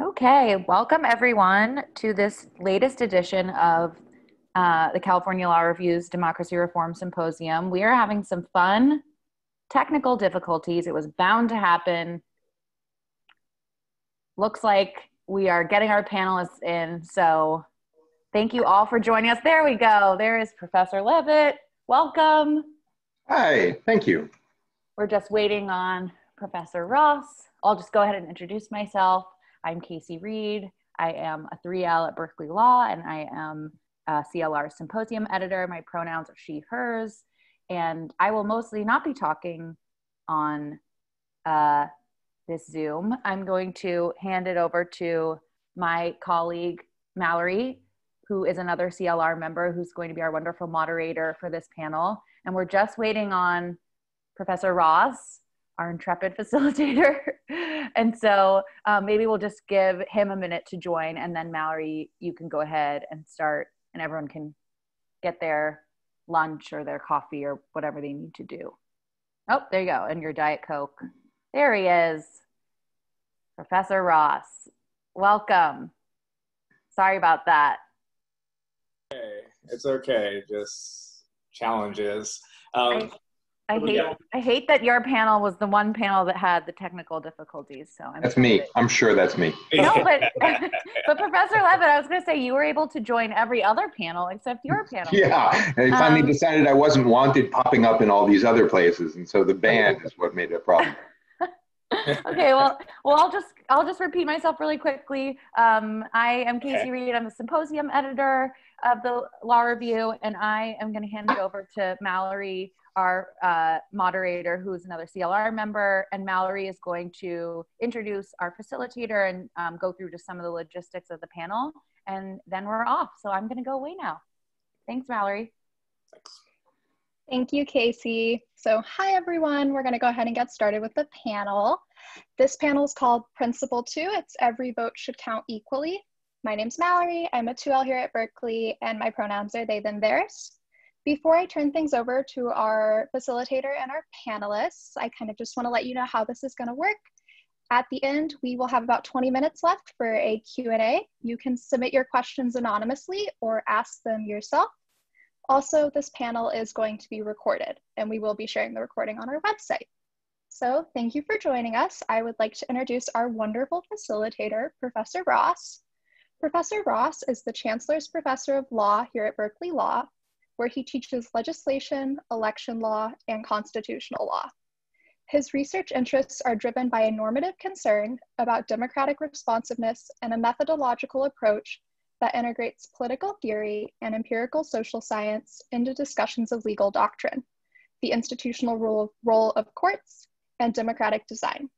Okay, welcome everyone to this latest edition of uh, the California Law Review's Democracy Reform Symposium. We are having some fun technical difficulties. It was bound to happen. Looks like we are getting our panelists in. So thank you all for joining us. There we go. There is Professor Levitt. Welcome. Hi, thank you. We're just waiting on Professor Ross. I'll just go ahead and introduce myself. I'm Casey Reed. I am a 3L at Berkeley Law and I am a CLR symposium editor. My pronouns are she, hers. And I will mostly not be talking on uh, this Zoom. I'm going to hand it over to my colleague, Mallory, who is another CLR member who's going to be our wonderful moderator for this panel. And we're just waiting on Professor Ross, our intrepid facilitator. and so um, maybe we'll just give him a minute to join, and then Mallory, you can go ahead and start, and everyone can get their lunch or their coffee or whatever they need to do. Oh, there you go. And your Diet Coke. There he is. Professor Ross. Welcome. Sorry about that. Hey, it's okay. Just challenges. Um, I, I hate yeah. I hate that your panel was the one panel that had the technical difficulties. So I'm that's me. I'm sure that's me. No, but but Professor Levitt, I was going to say you were able to join every other panel except your panel. Yeah, they finally um, decided I wasn't wanted popping up in all these other places, and so the ban is what made it a problem. okay, well, well, I'll just I'll just repeat myself really quickly. Um, I am Casey okay. Reed. I'm the symposium editor of the Law Review, and I am going to hand it over to Mallory, our uh, moderator, who's another CLR member. And Mallory is going to introduce our facilitator and um, go through just some of the logistics of the panel, and then we're off. So I'm going to go away now. Thanks, Mallory. Thanks. Thank you, Casey. So hi, everyone. We're going to go ahead and get started with the panel. This panel is called Principle 2. It's Every Vote Should Count Equally. My name's Mallory. I'm a 2L here at Berkeley, and my pronouns are they, them, theirs. Before I turn things over to our facilitator and our panelists, I kind of just want to let you know how this is going to work. At the end, we will have about 20 minutes left for a Q&A. You can submit your questions anonymously or ask them yourself. Also, this panel is going to be recorded and we will be sharing the recording on our website. So thank you for joining us. I would like to introduce our wonderful facilitator, Professor Ross. Professor Ross is the Chancellor's Professor of Law here at Berkeley Law, where he teaches legislation, election law, and constitutional law. His research interests are driven by a normative concern about democratic responsiveness and a methodological approach that integrates political theory and empirical social science into discussions of legal doctrine, the institutional role, role of courts, and democratic design.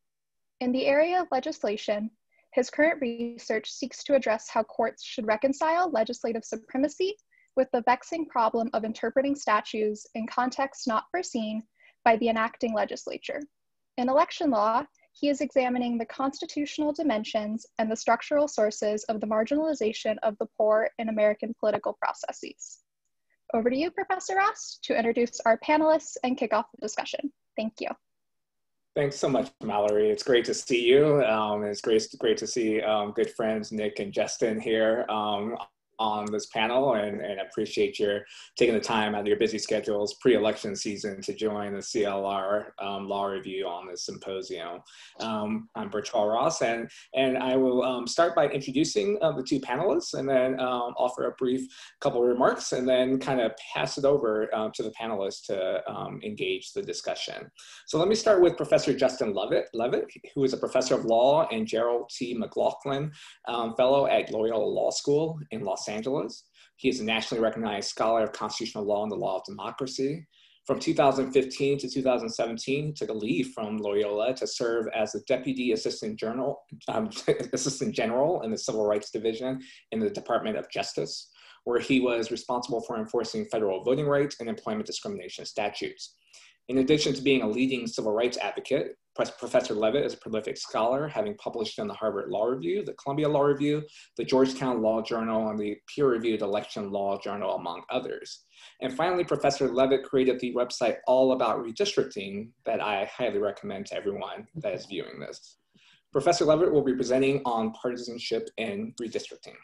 In the area of legislation, his current research seeks to address how courts should reconcile legislative supremacy with the vexing problem of interpreting statutes in contexts not foreseen by the enacting legislature. In election law, he is examining the constitutional dimensions and the structural sources of the marginalization of the poor in American political processes. Over to you, Professor Ross, to introduce our panelists and kick off the discussion. Thank you. Thanks so much, Mallory. It's great to see you. Um, it's great, great to see um, good friends Nick and Justin here um, on this panel and, and appreciate your taking the time out of your busy schedules pre-election season to join the CLR um, Law Review on this symposium. Um, I'm Bertrall Ross and, and I will um, start by introducing uh, the two panelists and then um, offer a brief couple of remarks and then kind of pass it over uh, to the panelists to um, engage the discussion. So let me start with Professor Justin Levitt, Levitt who is a professor of law and Gerald T. McLaughlin Fellow at Loyola Law School in Los Angeles Angeles. He is a nationally recognized scholar of constitutional law and the law of democracy. From 2015 to 2017, he took a leave from Loyola to serve as the Deputy Assistant General, um, Assistant General in the Civil Rights Division in the Department of Justice, where he was responsible for enforcing federal voting rights and employment discrimination statutes. In addition to being a leading civil rights advocate, Professor Levitt is a prolific scholar, having published in the Harvard Law Review, the Columbia Law Review, the Georgetown Law Journal, and the peer-reviewed Election Law Journal, among others. And finally, Professor Levitt created the website All About Redistricting that I highly recommend to everyone that is viewing this. Professor Levitt will be presenting on partisanship and redistricting.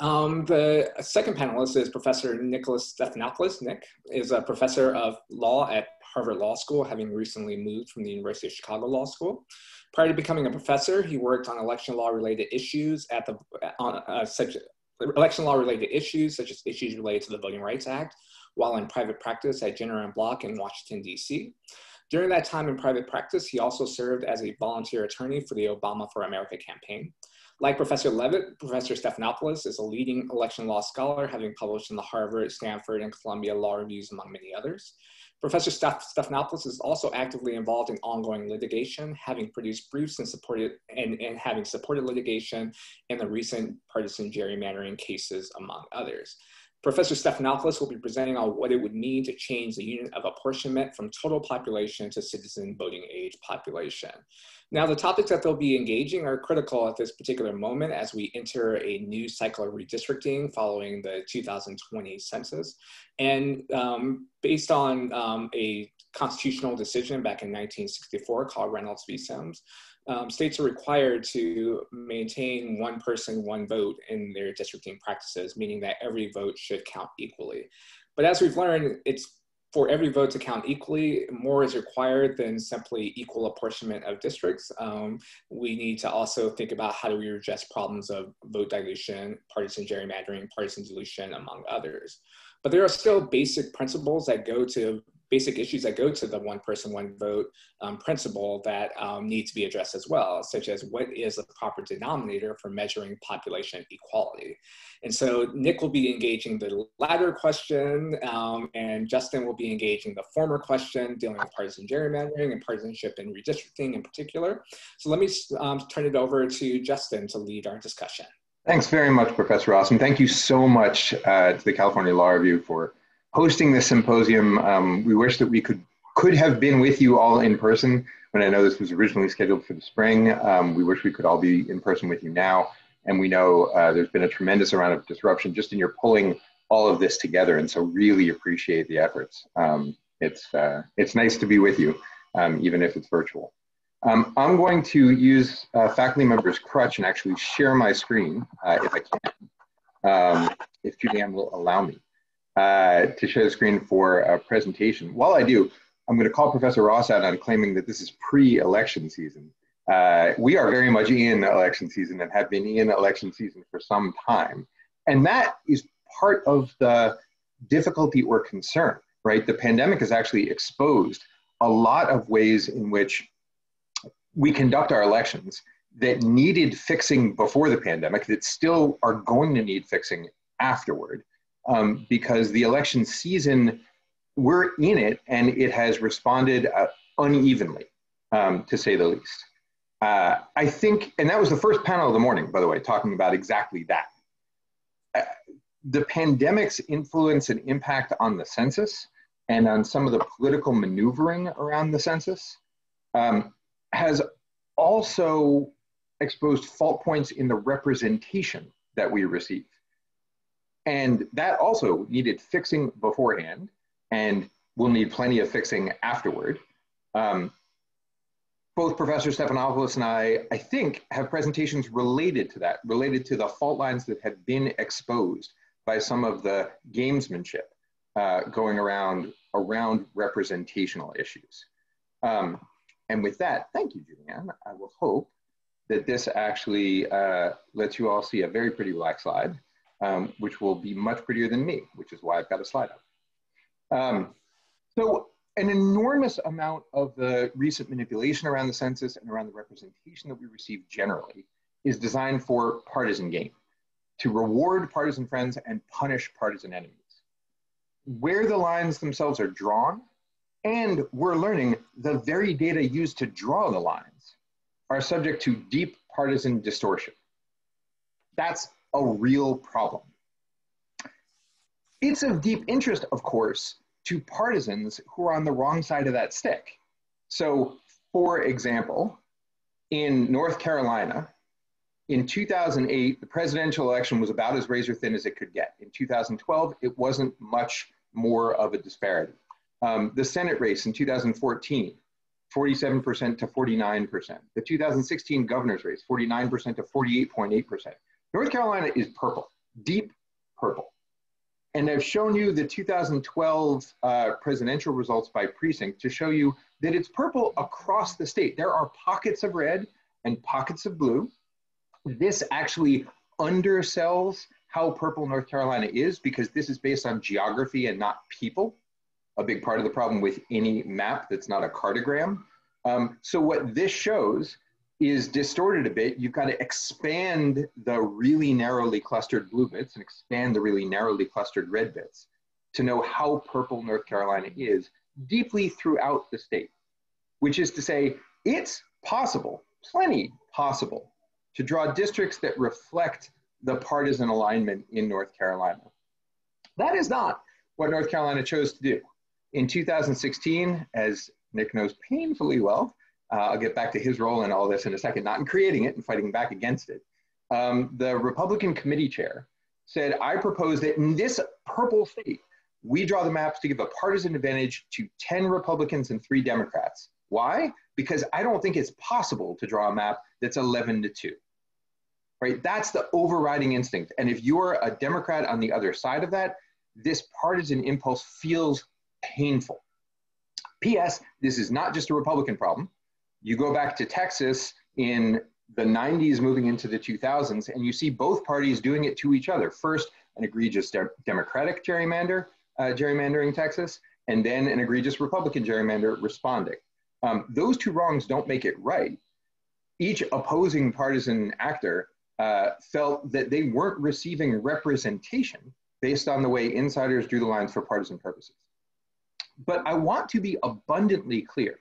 Um, the second panelist is Professor Nicholas Stephanopoulos. Nick is a professor of law at Harvard Law School, having recently moved from the University of Chicago Law School. Prior to becoming a professor, he worked on election law related issues at the on uh, such election law related issues such as issues related to the Voting Rights Act, while in private practice at Jenner and Block in Washington D.C. During that time in private practice, he also served as a volunteer attorney for the Obama for America campaign. Like Professor Levitt, Professor Stephanopoulos is a leading election law scholar, having published in the Harvard, Stanford, and Columbia Law Reviews, among many others. Professor Stephanopoulos is also actively involved in ongoing litigation, having produced briefs and supported and, and having supported litigation in the recent partisan gerrymandering cases, among others. Professor Stephanopoulos will be presenting on what it would mean to change the unit of apportionment from total population to citizen voting age population. Now, the topics that they'll be engaging are critical at this particular moment as we enter a new cycle of redistricting following the 2020 census. And um, based on um, a constitutional decision back in 1964 called Reynolds v. Sims, um, states are required to maintain one person, one vote in their districting practices, meaning that every vote should count equally. But as we've learned, it's for every vote to count equally, more is required than simply equal apportionment of districts. Um, we need to also think about how do we address problems of vote dilution, partisan gerrymandering, partisan dilution, among others. But there are still basic principles that go to basic issues that go to the one person, one vote um, principle that um, need to be addressed as well, such as what is the proper denominator for measuring population equality. And so Nick will be engaging the latter question, um, and Justin will be engaging the former question, dealing with partisan gerrymandering and partisanship and redistricting in particular. So let me um, turn it over to Justin to lead our discussion. Thanks very much, Professor and thank you so much uh, to the California Law Review for hosting this symposium. Um, we wish that we could could have been with you all in person when I know this was originally scheduled for the spring. Um, we wish we could all be in person with you now. And we know uh, there's been a tremendous amount of disruption just in your pulling all of this together. And so really appreciate the efforts. Um, it's, uh, it's nice to be with you, um, even if it's virtual. Um, I'm going to use uh, faculty members crutch and actually share my screen uh, if I can, um, if Julianne will allow me uh, to share the screen for a presentation. While I do, I'm going to call Professor Ross out on claiming that this is pre-election season. Uh, we are very much in election season and have been in election season for some time. And that is part of the difficulty or concern, right? The pandemic has actually exposed a lot of ways in which we conduct our elections that needed fixing before the pandemic that still are going to need fixing afterward um, because the election season, we're in it and it has responded uh, unevenly, um, to say the least. Uh, I think, and that was the first panel of the morning, by the way, talking about exactly that. Uh, the pandemic's influence and impact on the census and on some of the political maneuvering around the census um, has also exposed fault points in the representation that we receive. And that also needed fixing beforehand and will need plenty of fixing afterward. Um, both Professor Stephanopoulos and I, I think, have presentations related to that, related to the fault lines that have been exposed by some of the gamesmanship uh, going around around representational issues. Um, and with that, thank you, Julianne. I will hope that this actually uh, lets you all see a very pretty black slide um, which will be much prettier than me, which is why I've got a slide up. Um, so an enormous amount of the recent manipulation around the census and around the representation that we receive generally is designed for partisan gain, to reward partisan friends and punish partisan enemies. Where the lines themselves are drawn, and we're learning the very data used to draw the lines are subject to deep partisan distortion. That's a real problem. It's of deep interest, of course, to partisans who are on the wrong side of that stick. So, for example, in North Carolina, in 2008, the presidential election was about as razor thin as it could get. In 2012, it wasn't much more of a disparity. Um, the Senate race in 2014, 47% to 49%. The 2016 governor's race, 49% to 48.8%. North Carolina is purple, deep purple. And I've shown you the 2012 uh, presidential results by precinct to show you that it's purple across the state. There are pockets of red and pockets of blue. This actually undersells how purple North Carolina is because this is based on geography and not people a big part of the problem with any map that's not a cartogram. Um, so what this shows is distorted a bit. You've got to expand the really narrowly clustered blue bits and expand the really narrowly clustered red bits to know how purple North Carolina is deeply throughout the state, which is to say, it's possible, plenty possible, to draw districts that reflect the partisan alignment in North Carolina. That is not what North Carolina chose to do. In 2016, as Nick knows painfully well, uh, I'll get back to his role in all this in a second, not in creating it and fighting back against it. Um, the Republican committee chair said, I propose that in this purple state, we draw the maps to give a partisan advantage to 10 Republicans and three Democrats. Why? Because I don't think it's possible to draw a map that's 11 to 2. Right? That's the overriding instinct. And if you're a Democrat on the other side of that, this partisan impulse feels painful. P.S. This is not just a Republican problem. You go back to Texas in the 90s moving into the 2000s, and you see both parties doing it to each other. First, an egregious de- Democratic gerrymander, uh, gerrymandering Texas, and then an egregious Republican gerrymander responding. Um, those two wrongs don't make it right. Each opposing partisan actor uh, felt that they weren't receiving representation based on the way insiders drew the lines for partisan purposes. But I want to be abundantly clear.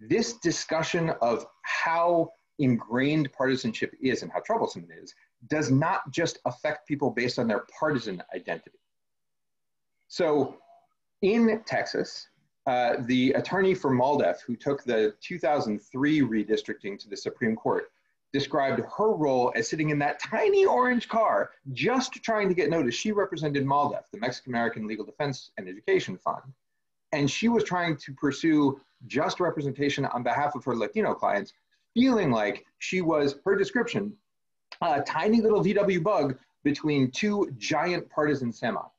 This discussion of how ingrained partisanship is and how troublesome it is does not just affect people based on their partisan identity. So in Texas, uh, the attorney for MALDEF, who took the 2003 redistricting to the Supreme Court, described her role as sitting in that tiny orange car just trying to get noticed. She represented MALDEF, the Mexican American Legal Defense and Education Fund. And she was trying to pursue just representation on behalf of her Latino clients, feeling like she was, her description, a tiny little VW bug between two giant partisan semis.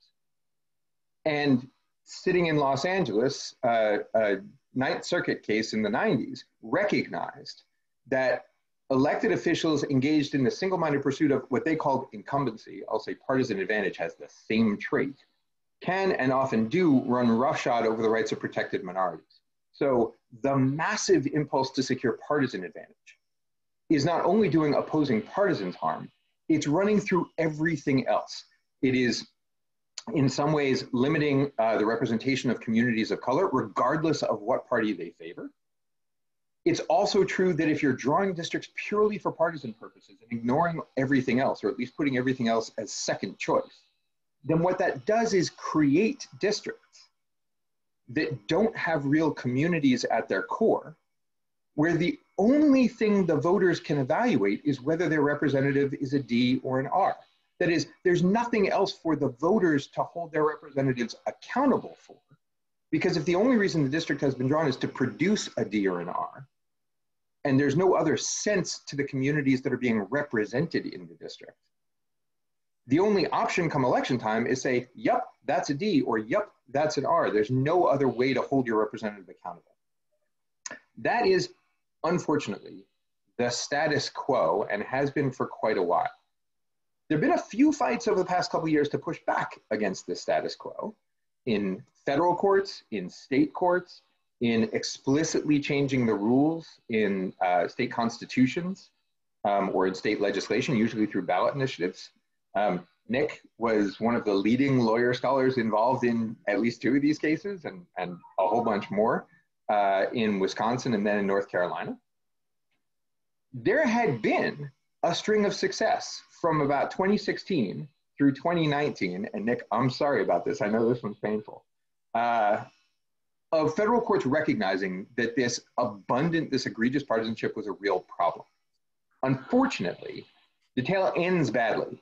And sitting in Los Angeles, uh, a Ninth Circuit case in the 90s recognized that elected officials engaged in the single-minded pursuit of what they called incumbency, I'll say partisan advantage has the same trait, can and often do run roughshod over the rights of protected minorities. So the massive impulse to secure partisan advantage is not only doing opposing partisans harm, it's running through everything else. It is in some ways limiting uh, the representation of communities of color, regardless of what party they favor. It's also true that if you're drawing districts purely for partisan purposes and ignoring everything else, or at least putting everything else as second choice, then what that does is create districts that don't have real communities at their core, where the only thing the voters can evaluate is whether their representative is a D or an R. That is, there's nothing else for the voters to hold their representatives accountable for. Because if the only reason the district has been drawn is to produce a D or an R, and there's no other sense to the communities that are being represented in the district, the only option come election time is say, yep, that's a D, or yep, that's an R. There's no other way to hold your representative accountable. That is, unfortunately, the status quo and has been for quite a while. There have been a few fights over the past couple years to push back against this status quo in federal courts, in state courts, in explicitly changing the rules in uh, state constitutions um, or in state legislation, usually through ballot initiatives. Um, Nick was one of the leading lawyer scholars involved in at least two of these cases and, and a whole bunch more uh, in Wisconsin and then in North Carolina. There had been a string of success from about 2016 through 2019. And Nick, I'm sorry about this. I know this one's painful. Uh, of federal courts recognizing that this abundant, this egregious partisanship was a real problem. Unfortunately, the tale ends badly.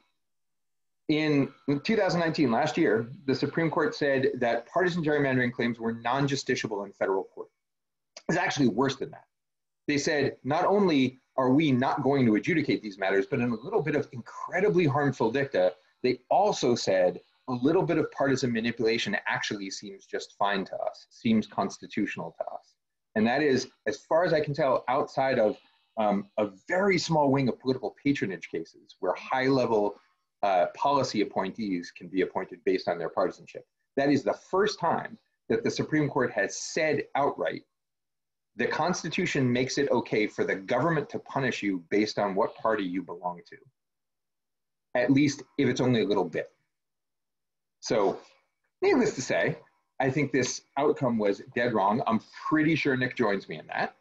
In 2019, last year, the Supreme Court said that partisan gerrymandering claims were non justiciable in federal court. is actually worse than that. They said, not only are we not going to adjudicate these matters, but in a little bit of incredibly harmful dicta, they also said a little bit of partisan manipulation actually seems just fine to us, seems constitutional to us. And that is, as far as I can tell, outside of um, a very small wing of political patronage cases where high level uh, policy appointees can be appointed based on their partisanship. That is the first time that the Supreme Court has said outright the Constitution makes it okay for the government to punish you based on what party you belong to, at least if it's only a little bit. So, needless to say, I think this outcome was dead wrong. I'm pretty sure Nick joins me in that.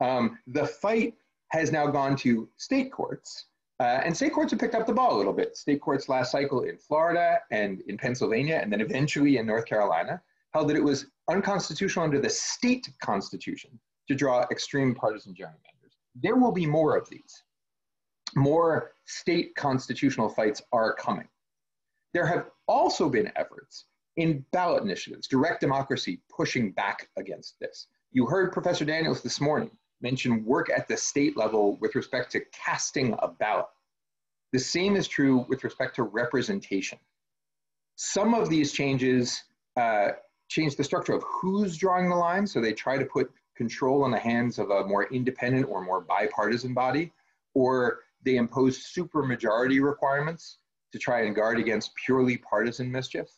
Um, the fight has now gone to state courts, uh, and state courts have picked up the ball a little bit. State courts last cycle in Florida and in Pennsylvania, and then eventually in North Carolina, held that it was unconstitutional under the state constitution to draw extreme partisan gerrymanders. There will be more of these. More state constitutional fights are coming. There have also been efforts in ballot initiatives, direct democracy pushing back against this. You heard Professor Daniels this morning mention work at the state level with respect to casting a ballot. The same is true with respect to representation. Some of these changes uh, change the structure of who's drawing the line, so they try to put control in the hands of a more independent or more bipartisan body, or they impose supermajority requirements to try and guard against purely partisan mischief.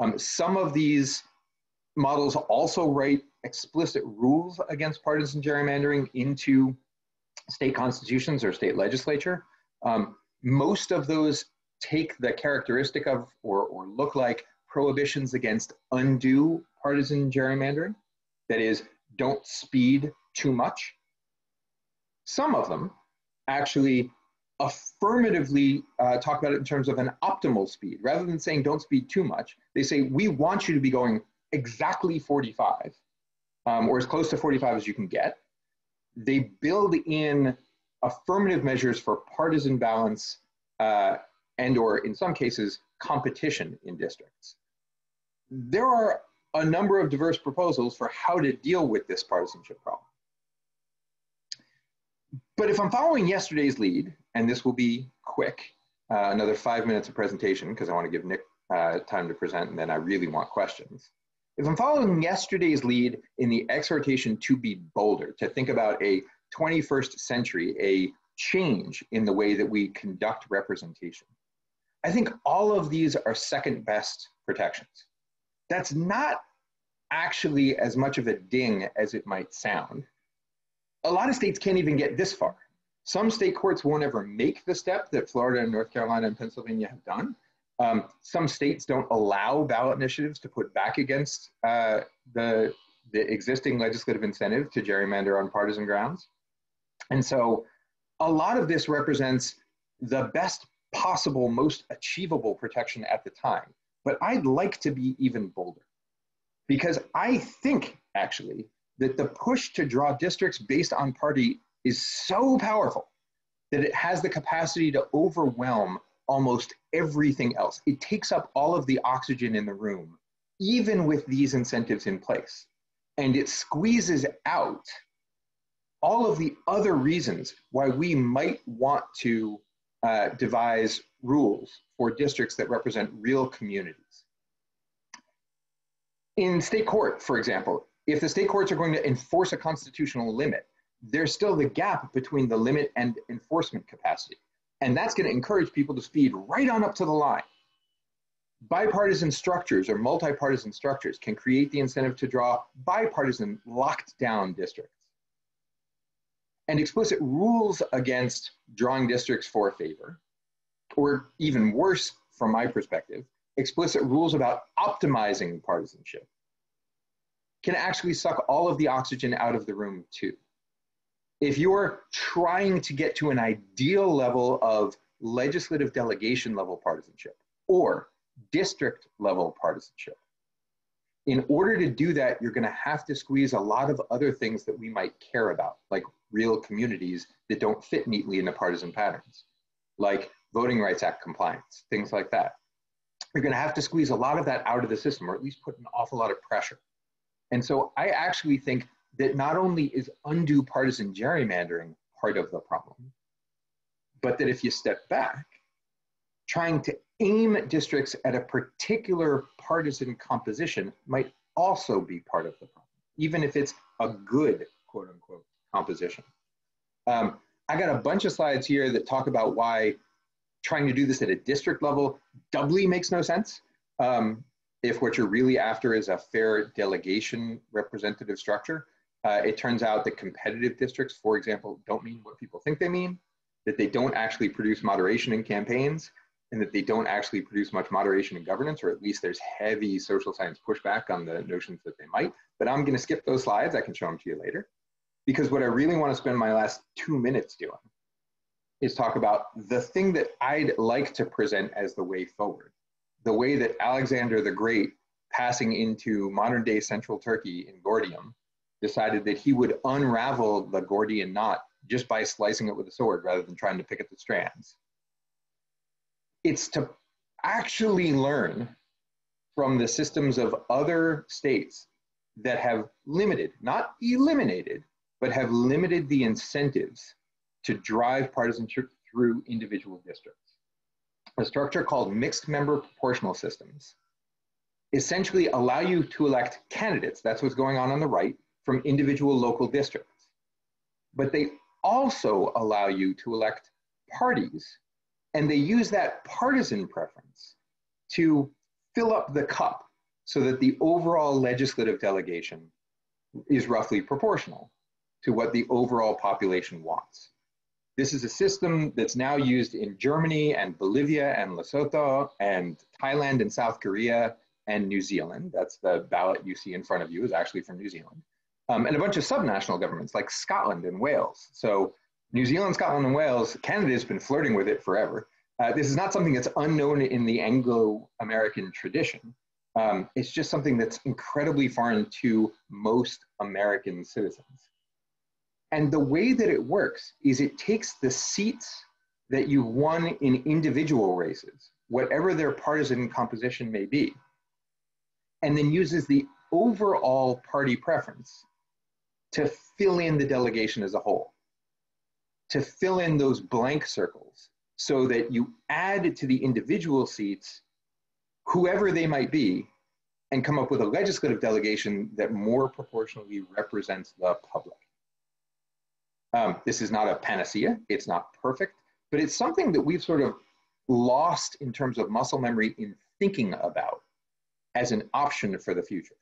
Um, some of these models also write explicit rules against partisan gerrymandering into state constitutions or state legislature. Um, most of those take the characteristic of or, or look like prohibitions against undue partisan gerrymandering. That is, don't speed too much. Some of them actually affirmatively uh, talk about it in terms of an optimal speed. Rather than saying don't speed too much, they say we want you to be going exactly 45 um, or as close to 45 as you can get. They build in affirmative measures for partisan balance uh, and or in some cases competition in districts. There are a number of diverse proposals for how to deal with this partisanship problem. But if I'm following yesterday's lead, and this will be quick, uh, another five minutes of presentation because I want to give Nick uh, time to present and then I really want questions. If I'm following yesterday's lead in the exhortation to be bolder, to think about a 21st century, a change in the way that we conduct representation, I think all of these are second best protections. That's not actually as much of a ding as it might sound. A lot of states can't even get this far. Some state courts won't ever make the step that Florida and North Carolina and Pennsylvania have done. Um, some states don't allow ballot initiatives to put back against uh, the, the existing legislative incentive to gerrymander on partisan grounds. And so a lot of this represents the best possible, most achievable protection at the time. But I'd like to be even bolder because I think actually that the push to draw districts based on party is so powerful that it has the capacity to overwhelm almost everything else. It takes up all of the oxygen in the room, even with these incentives in place. And it squeezes out all of the other reasons why we might want to uh, devise rules for districts that represent real communities. In state court, for example, if the state courts are going to enforce a constitutional limit, there's still the gap between the limit and enforcement capacity. And that's going to encourage people to speed right on up to the line. Bipartisan structures or multi-partisan structures can create the incentive to draw bipartisan locked down districts. And explicit rules against drawing districts for favor, or even worse from my perspective, explicit rules about optimizing partisanship can actually suck all of the oxygen out of the room too if you're trying to get to an ideal level of legislative delegation level partisanship or district level partisanship, in order to do that, you're going to have to squeeze a lot of other things that we might care about, like real communities that don't fit neatly into partisan patterns, like Voting Rights Act compliance, things like that. You're going to have to squeeze a lot of that out of the system, or at least put an awful lot of pressure. And so I actually think that not only is undue partisan gerrymandering part of the problem, but that if you step back, trying to aim districts at a particular partisan composition might also be part of the problem, even if it's a good quote unquote composition. Um, I got a bunch of slides here that talk about why trying to do this at a district level doubly makes no sense. Um, if what you're really after is a fair delegation representative structure, uh, it turns out that competitive districts, for example, don't mean what people think they mean, that they don't actually produce moderation in campaigns, and that they don't actually produce much moderation in governance, or at least there's heavy social science pushback on the notions that they might. But I'm going to skip those slides. I can show them to you later. Because what I really want to spend my last two minutes doing is talk about the thing that I'd like to present as the way forward. The way that Alexander the Great, passing into modern day central Turkey in Gordium, decided that he would unravel the Gordian knot just by slicing it with a sword rather than trying to pick at the strands. It's to actually learn from the systems of other states that have limited, not eliminated, but have limited the incentives to drive partisanship through individual districts. A structure called mixed member proportional systems essentially allow you to elect candidates, that's what's going on on the right, from individual local districts. But they also allow you to elect parties, and they use that partisan preference to fill up the cup so that the overall legislative delegation is roughly proportional to what the overall population wants. This is a system that's now used in Germany and Bolivia and Lesotho and Thailand and South Korea and New Zealand. That's the ballot you see in front of you is actually from New Zealand. Um, and a bunch of subnational governments like Scotland and Wales. So New Zealand, Scotland, and Wales, Canada's been flirting with it forever. Uh, this is not something that's unknown in the Anglo-American tradition. Um, it's just something that's incredibly foreign to most American citizens. And the way that it works is it takes the seats that you won in individual races, whatever their partisan composition may be, and then uses the overall party preference to fill in the delegation as a whole, to fill in those blank circles so that you add to the individual seats, whoever they might be, and come up with a legislative delegation that more proportionally represents the public. Um, this is not a panacea, it's not perfect, but it's something that we've sort of lost in terms of muscle memory in thinking about as an option for the future.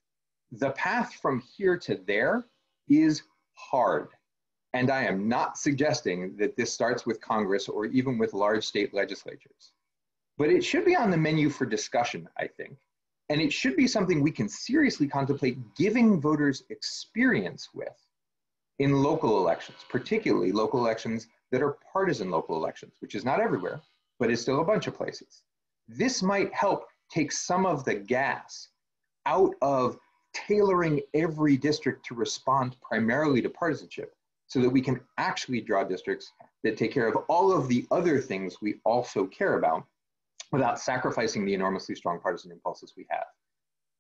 The path from here to there is hard. And I am not suggesting that this starts with Congress or even with large state legislatures. But it should be on the menu for discussion, I think. And it should be something we can seriously contemplate giving voters experience with in local elections, particularly local elections that are partisan local elections, which is not everywhere, but is still a bunch of places. This might help take some of the gas out of tailoring every district to respond primarily to partisanship so that we can actually draw districts that take care of all of the other things we also care about without sacrificing the enormously strong partisan impulses we have.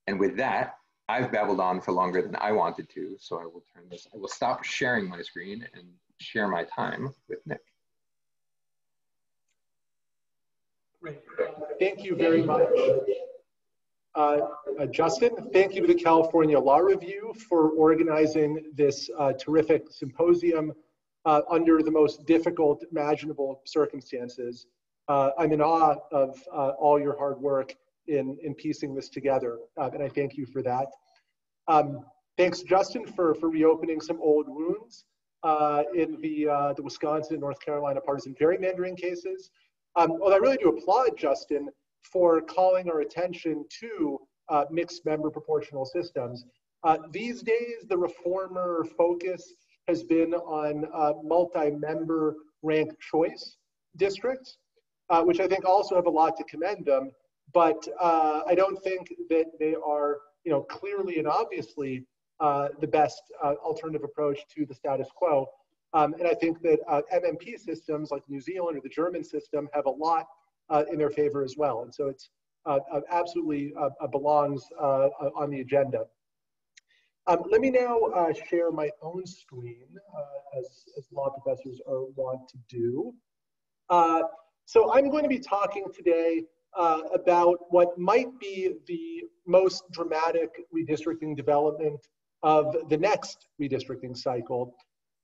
And with that, I've babbled on for longer than I wanted to, so I will turn this, I will stop sharing my screen and share my time with Nick. Great. Thank you very much. Uh, uh, Justin, thank you to the California Law Review for organizing this uh, terrific symposium uh, under the most difficult imaginable circumstances. Uh, I'm in awe of uh, all your hard work in, in piecing this together, and I thank you for that. Um, thanks, Justin, for, for reopening some old wounds in the, the Wisconsin and North Carolina partisan gerrymandering cases. Um, well, I really do applaud Justin for calling our attention to uh, mixed member proportional systems. Uh, these days, the reformer focus has been on uh, multi-member ranked choice districts, uh, which I think also have a lot to commend them. But uh, I don't think that they are, you know, clearly and obviously uh, the best alternative approach to the status quo. Um, and I think that MMP systems like New Zealand or the German system have a lot in their favor as well. And so it's uh, uh absolutely uh, uh belongs uh, on the agenda. Um, let me now uh, share my own screen, uh, as, as law professors are wont to do. Uh, so I'm going to be talking today uh, about what might be the most dramatic redistricting development of the next redistricting cycle,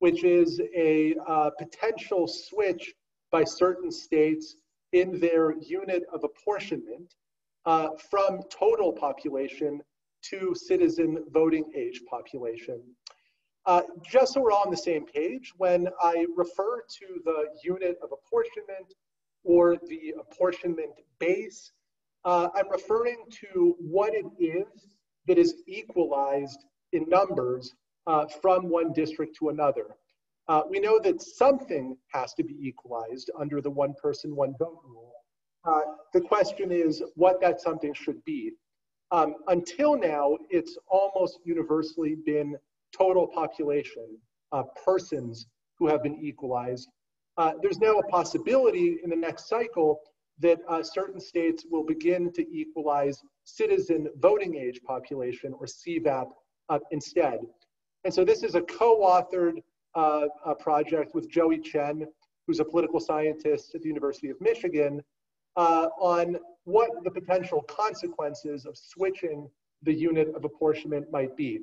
which is a uh, potential switch by certain states in their unit of apportionment uh, from total population to citizen voting age population. Uh, just so we're all on the same page, when I refer to the unit of apportionment or the apportionment base, uh, I'm referring to what it is that is equalized in numbers uh, from one district to another. Uh, we know that something has to be equalized under the one person, one vote rule. Uh, the question is what that something should be. Um, until now, it's almost universally been total population, uh, persons who have been equalized. Uh, there's now a possibility in the next cycle that uh, certain states will begin to equalize citizen voting age population or CVAP uh, instead. And so this is a co-authored uh, project with Jowei Chen, who's a political scientist at the University of Michigan, uh, on what the potential consequences of switching the unit of apportionment might be.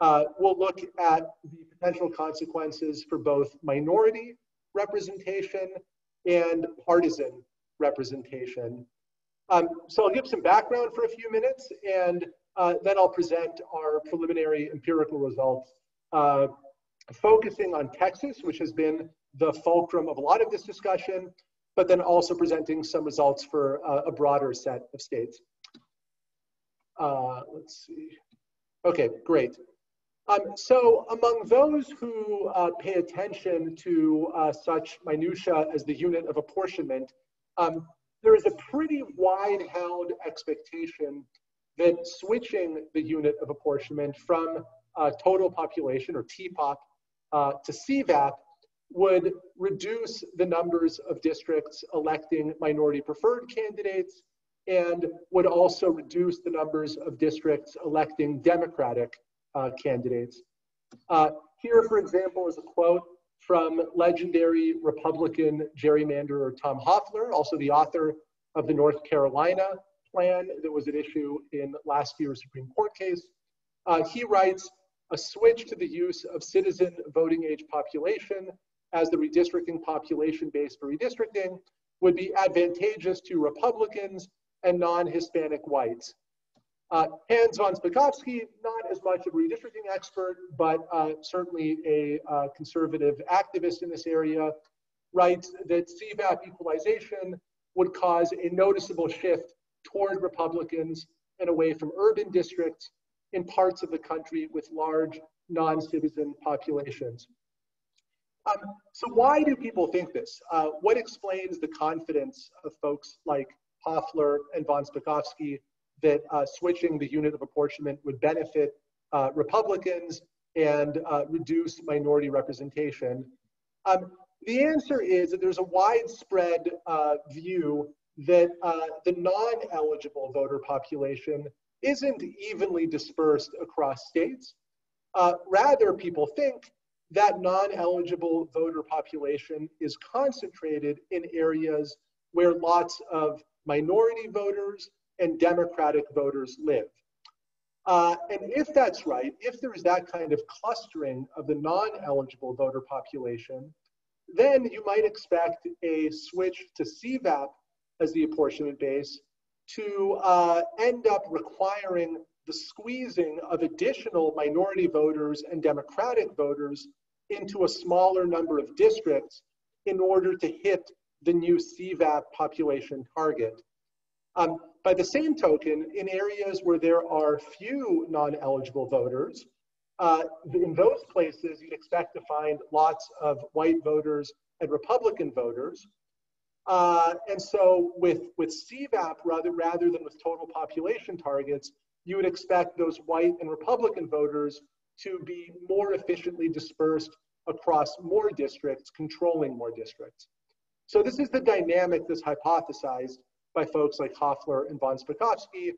Uh, we'll look at the potential consequences for both minority representation and partisan representation. Um, so I'll give some background for a few minutes and uh, then I'll present our preliminary empirical results, uh, focusing on Texas, which has been the fulcrum of a lot of this discussion, but then also presenting some results for uh, a broader set of states. Uh, let's see. Okay, great. Um, so among those who uh, pay attention to uh, such minutia as the unit of apportionment, um, there is a pretty wide-held expectation that switching the unit of apportionment from uh, total population or TPOP uh, to CVAP would reduce the numbers of districts electing minority preferred candidates and would also reduce the numbers of districts electing Democratic uh, candidates. Uh, here, for example, is a quote from legendary Republican gerrymanderer Tom Hofeller, also the author of the North Carolina plan that was at issue in last year's Supreme Court case. Uh, he writes, a switch to the use of citizen voting age population as the redistricting population base for redistricting would be advantageous to Republicans and non-Hispanic whites. Uh, Hans von Spakovsky, not as much a redistricting expert, but uh, certainly a uh, conservative activist in this area, writes that CVAP equalization would cause a noticeable shift toward Republicans and away from urban districts in parts of the country with large non-citizen populations. Um, so why do people think this? Uh, what explains the confidence of folks like Hofeller and von Spakovsky that uh, switching the unit of apportionment would benefit uh, Republicans and uh, reduce minority representation? Um, the answer is that there's a widespread uh, view that uh, the non-eligible voter population isn't evenly dispersed across states. Uh, rather, people think that non-eligible voter population is concentrated in areas where lots of minority voters and Democratic voters live. Uh, and if that's right, if there is that kind of clustering of the non-eligible voter population, then you might expect a switch to CVAP as the apportionment base to uh, end up requiring the squeezing of additional minority voters and Democratic voters into a smaller number of districts in order to hit the new CVAP population target. Um, by the same token, in areas where there are few non-eligible voters, uh, in those places you'd expect to find lots of white voters and Republican voters. Uh, and so with, with CVAP, rather, rather than with total population targets, you would expect those white and Republican voters to be more efficiently dispersed across more districts, controlling more districts. So this is the dynamic that's hypothesized by folks like Hofeller and von Spakovsky.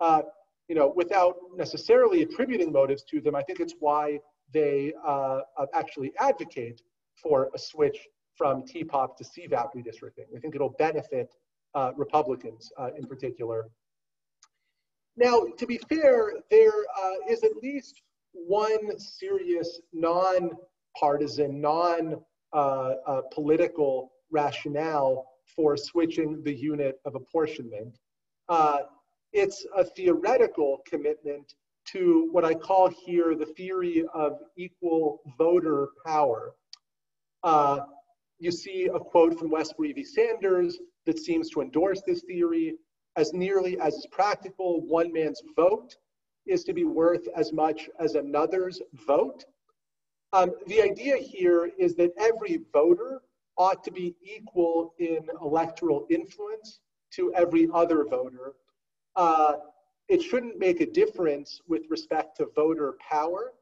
Uh, you know, without necessarily attributing motives to them, I think it's why they uh, actually advocate for a switch from TPOP to CVAP redistricting. I think it'll benefit uh, Republicans uh, in particular. Now, to be fair, there uh, is at least one serious non-partisan, non-political uh, rationale for switching the unit of apportionment. Uh, it's a theoretical commitment to what I call here the theory of equal voter power. Uh, you see a quote from Wesberry v. Sanders that seems to endorse this theory. As nearly as is practical, one man's vote is to be worth as much as another's vote. Um, the idea here is that every voter ought to be equal in electoral influence to every other voter. Uh, it shouldn't make a difference with respect to voter power,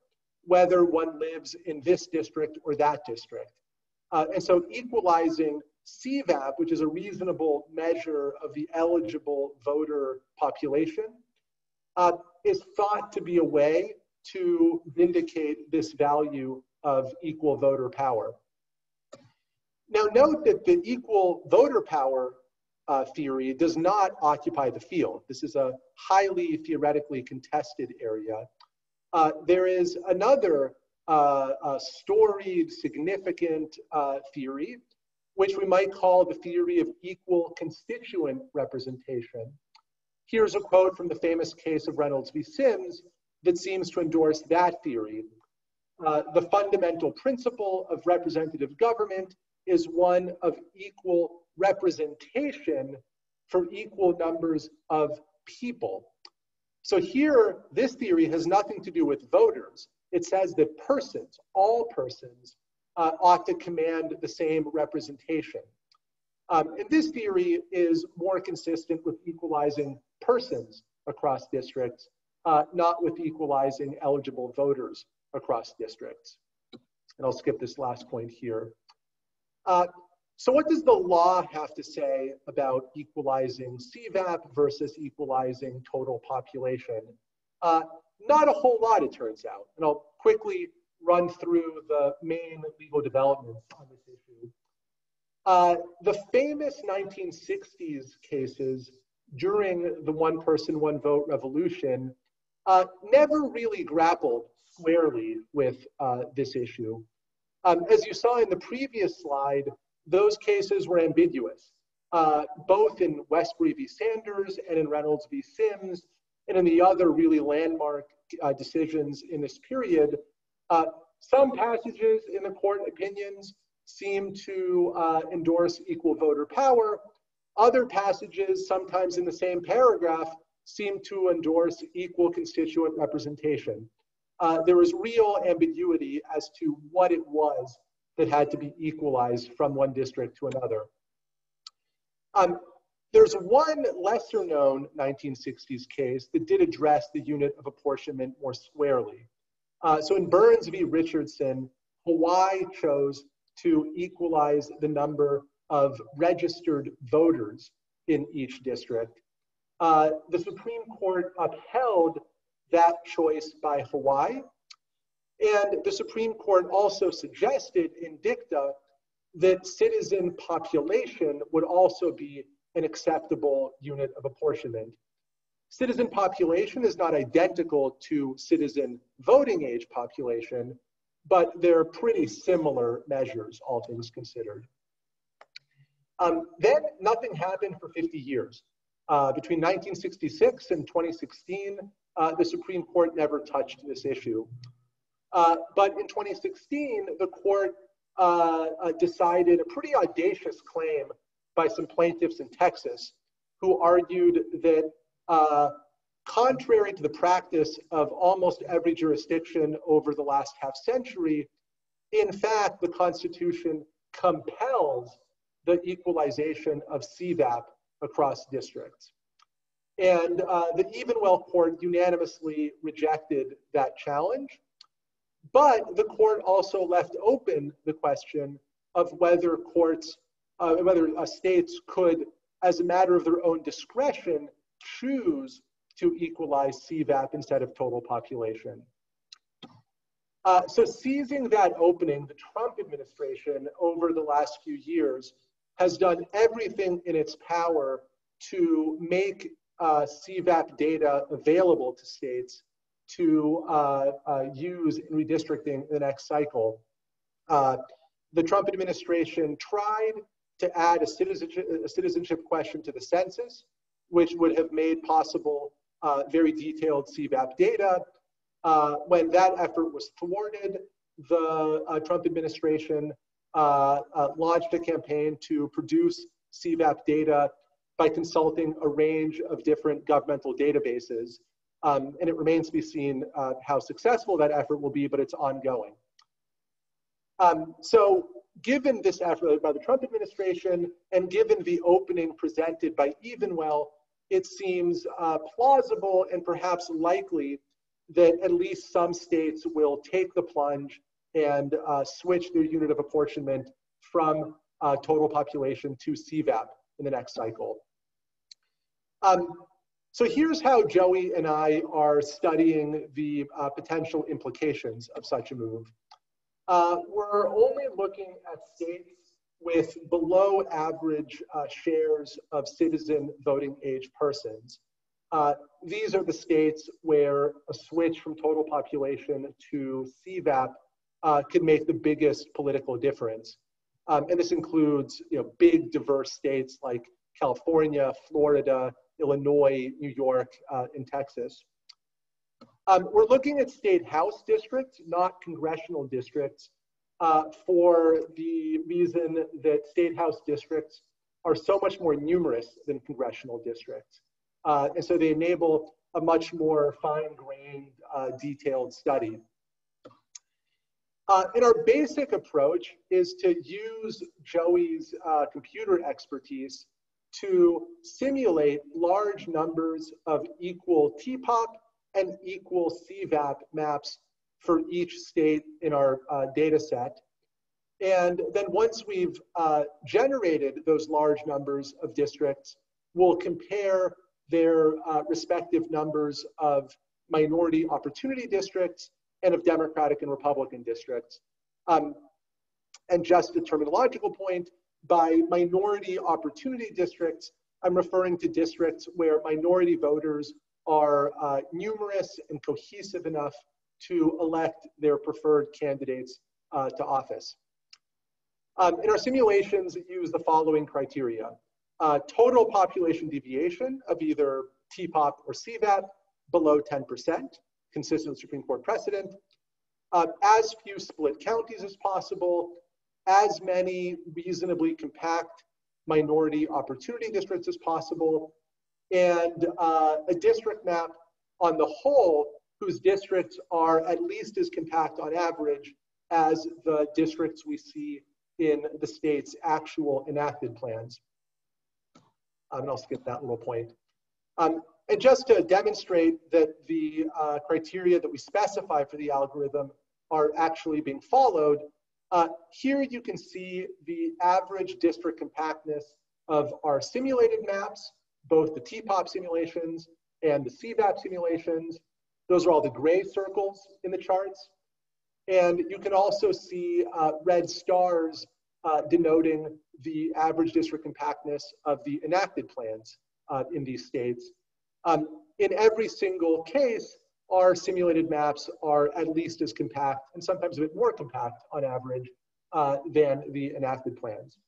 whether one lives in this district or that district. Uh, and so equalizing CVAP, which is a reasonable measure of the eligible voter population, uh, is thought to be a way to vindicate this value of equal voter power. Now, note that the equal voter power uh, theory does not occupy the field. This is a highly theoretically contested area. Uh, there is another storied, significant uh, theory, which we might call the theory of equal constituent representation. Here's a quote from the famous case of Reynolds v. Sims that seems to endorse that theory. Uh, the fundamental principle of representative government is one of equal representation for equal numbers of people. So here, this theory has nothing to do with voters. It says that persons, all persons, uh, ought to command the same representation. Um, and this theory is more consistent with equalizing persons across districts, uh, not with equalizing eligible voters across districts. And I'll skip this last point here. Uh, so what does the law have to say about equalizing CVAP versus equalizing total population? Uh, not a whole lot, it turns out. And I'll quickly run through the main legal developments on this issue. Uh, the famous 1960s cases during the one person, one vote revolution uh, never really grappled squarely with uh, this issue. Um, as you saw in the previous slide, those cases were ambiguous, uh, both in Wesberry v. Sanders and in Reynolds v. Sims, and in the other really landmark uh, decisions in this period. Uh, some passages in the court opinions seem to uh, endorse equal voter power. Other passages, sometimes in the same paragraph, seem to endorse equal constituent representation. Uh, there was real ambiguity as to what it was that had to be equalized from one district to another. Um, there's one lesser known 1960s case that did address the unit of apportionment more squarely. Uh, so in Burns v. Richardson, Hawaii chose to equalize the number of registered voters in each district. Uh, the Supreme Court upheld that choice by Hawaii. And the Supreme Court also suggested in dicta that citizen population would also be an acceptable unit of apportionment. Citizen population is not identical to citizen voting age population, but they're pretty similar measures, all things considered. Um, then nothing happened for 50 years. Uh, between 1966 and 2016, uh, the Supreme Court never touched this issue. Uh, but in 2016, the court uh, uh, decided a pretty audacious claim by some plaintiffs in Texas who argued that uh, contrary to the practice of almost every jurisdiction over the last half century, in fact, the Constitution compels the equalization of CVAP across districts. And uh, the Evenwel court unanimously rejected that challenge. But the court also left open the question of whether courts uh, whether uh, states could, as a matter of their own discretion, choose to equalize CVAP instead of total population. Uh, so seizing that opening, the Trump administration over the last few years has done everything in its power to make uh, CVAP data available to states to uh, uh, use in redistricting the next cycle. Uh, the Trump administration tried to add a citizenship, a citizenship question to the census, which would have made possible uh, very detailed CVAP data. Uh, when that effort was thwarted, the uh, Trump administration uh, uh, launched a campaign to produce CVAP data by consulting a range of different governmental databases. Um, and it remains to be seen uh, how successful that effort will be, but it's ongoing. Um, so given this effort by the Trump administration and given the opening presented by Evenwel, it seems uh, plausible and perhaps likely that at least some states will take the plunge and uh, switch their unit of apportionment from uh, total population to CVAP in the next cycle. Um, so here's how Jowei and I are studying the uh, potential implications of such a move. Uh, we're only looking at states with below average uh, shares of citizen voting age persons. Uh, these are the states where a switch from total population to CVAP uh, could make the biggest political difference. Um, and this includes you know, big diverse states like California, Florida, Illinois, New York, uh, and Texas. Um, we're looking at state house districts, not congressional districts, uh, for the reason that state house districts are so much more numerous than congressional districts. Uh, and so they enable a much more fine-grained, uh, detailed study. Uh, and our basic approach is to use Jowei's uh, computer expertise to simulate large numbers of equal TPOP and equal CVAP maps for each state in our uh, data set. And then once we've uh, generated those large numbers of districts, we'll compare their uh, respective numbers of minority opportunity districts and of Democratic and Republican districts. Um, and just a terminological point, by minority opportunity districts, I'm referring to districts where minority voters are uh, numerous and cohesive enough to elect their preferred candidates uh, to office. Um, in our simulations, use the following criteria. Uh, total population deviation of either TPOP or CVAP below 10%, consistent with Supreme Court precedent. Uh, as few split counties as possible, as many reasonably compact minority opportunity districts as possible, and uh, a district map on the whole whose districts are at least as compact on average as the districts we see in the state's actual enacted plans. Um, and I'll skip that little point. Um, and just to demonstrate that the uh, criteria that we specify for the algorithm are actually being followed, uh, here you can see the average district compactness of our simulated maps, both the TPOP simulations and the CVAP simulations. Those are all the gray circles in the charts. And you can also see uh, red stars uh, denoting the average district compactness of the enacted plans uh, in these states. Um, in every single case, our simulated maps are at least as compact and sometimes a bit more compact on average uh, than the enacted plans.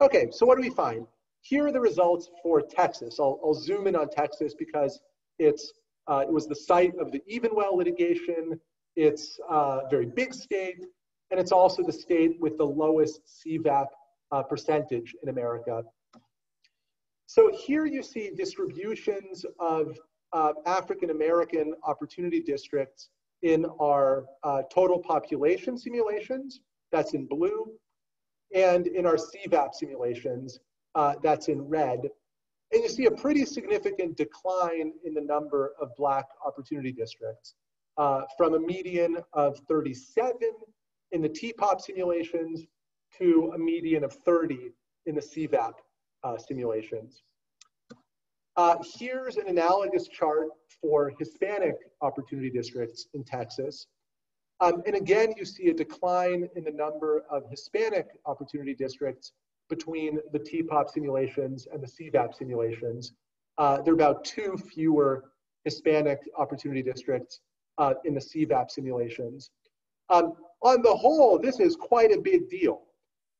Okay, so what do we find? Here are the results for Texas. I'll, I'll zoom in on Texas because it's, uh, it was the site of the Evenwel litigation. It's a very big state, and it's also the state with the lowest CVAP uh, percentage in America. So here you see distributions of uh, African American opportunity districts in our uh, total population simulations, that's in blue, and in our CVAP simulations, uh, that's in red. And you see a pretty significant decline in the number of Black opportunity districts uh, from a median of 37 in the TPOP simulations to a median of 30 in the CVAP uh, simulations. Uh, here's an analogous chart for Hispanic opportunity districts in Texas. Um, and again, you see a decline in the number of Hispanic opportunity districts between the TPOP simulations and the CVAP simulations. Uh, there are about two fewer Hispanic opportunity districts uh, in the CVAP simulations. Um, on the whole, this is quite a big deal.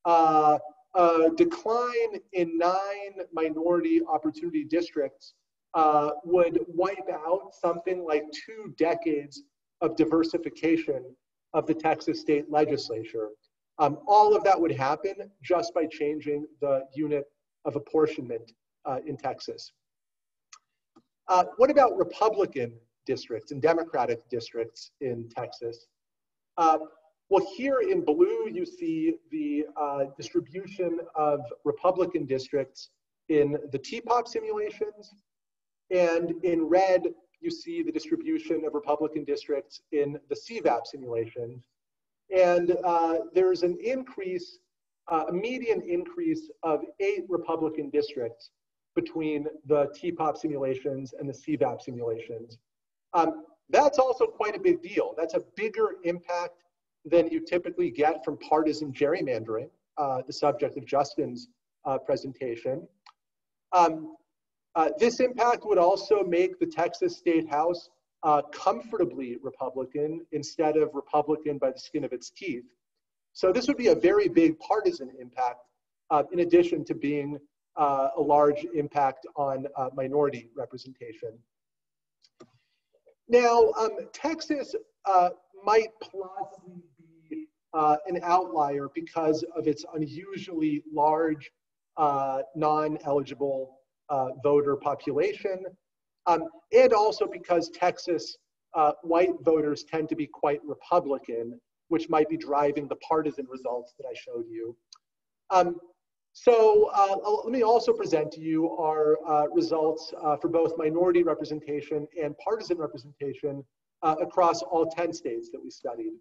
Uh, a decline in nine minority opportunity districts uh, would wipe out something like two decades of diversification of the Texas state legislature. Um, all of that would happen just by changing the unit of apportionment uh, in Texas. Uh, what about Republican districts and Democratic districts in Texas? Uh, well, here in blue, you see the uh, distribution of Republican districts in the TPOP simulations. And in red, you see the distribution of Republican districts in the CVAP simulations. And uh, there's an increase, uh, a median increase of eight Republican districts between the TPOP simulations and the CVAP simulations. Um, that's also quite a big deal. That's a bigger impact than you typically get from partisan gerrymandering, uh, the subject of Justin's uh, presentation. Um, uh, this impact would also make the Texas State House uh, comfortably Republican instead of Republican by the skin of its teeth. So this would be a very big partisan impact uh, in addition to being uh, a large impact on minority representation. Now, um, Texas might plausibly uh, an outlier because of its unusually large uh, non-eligible uh, voter population, um, and also because Texas uh, white voters tend to be quite Republican, which might be driving the partisan results that I showed you. Um, so uh, let me also present to you our uh, results for both minority representation and partisan representation across all 10 states that we studied.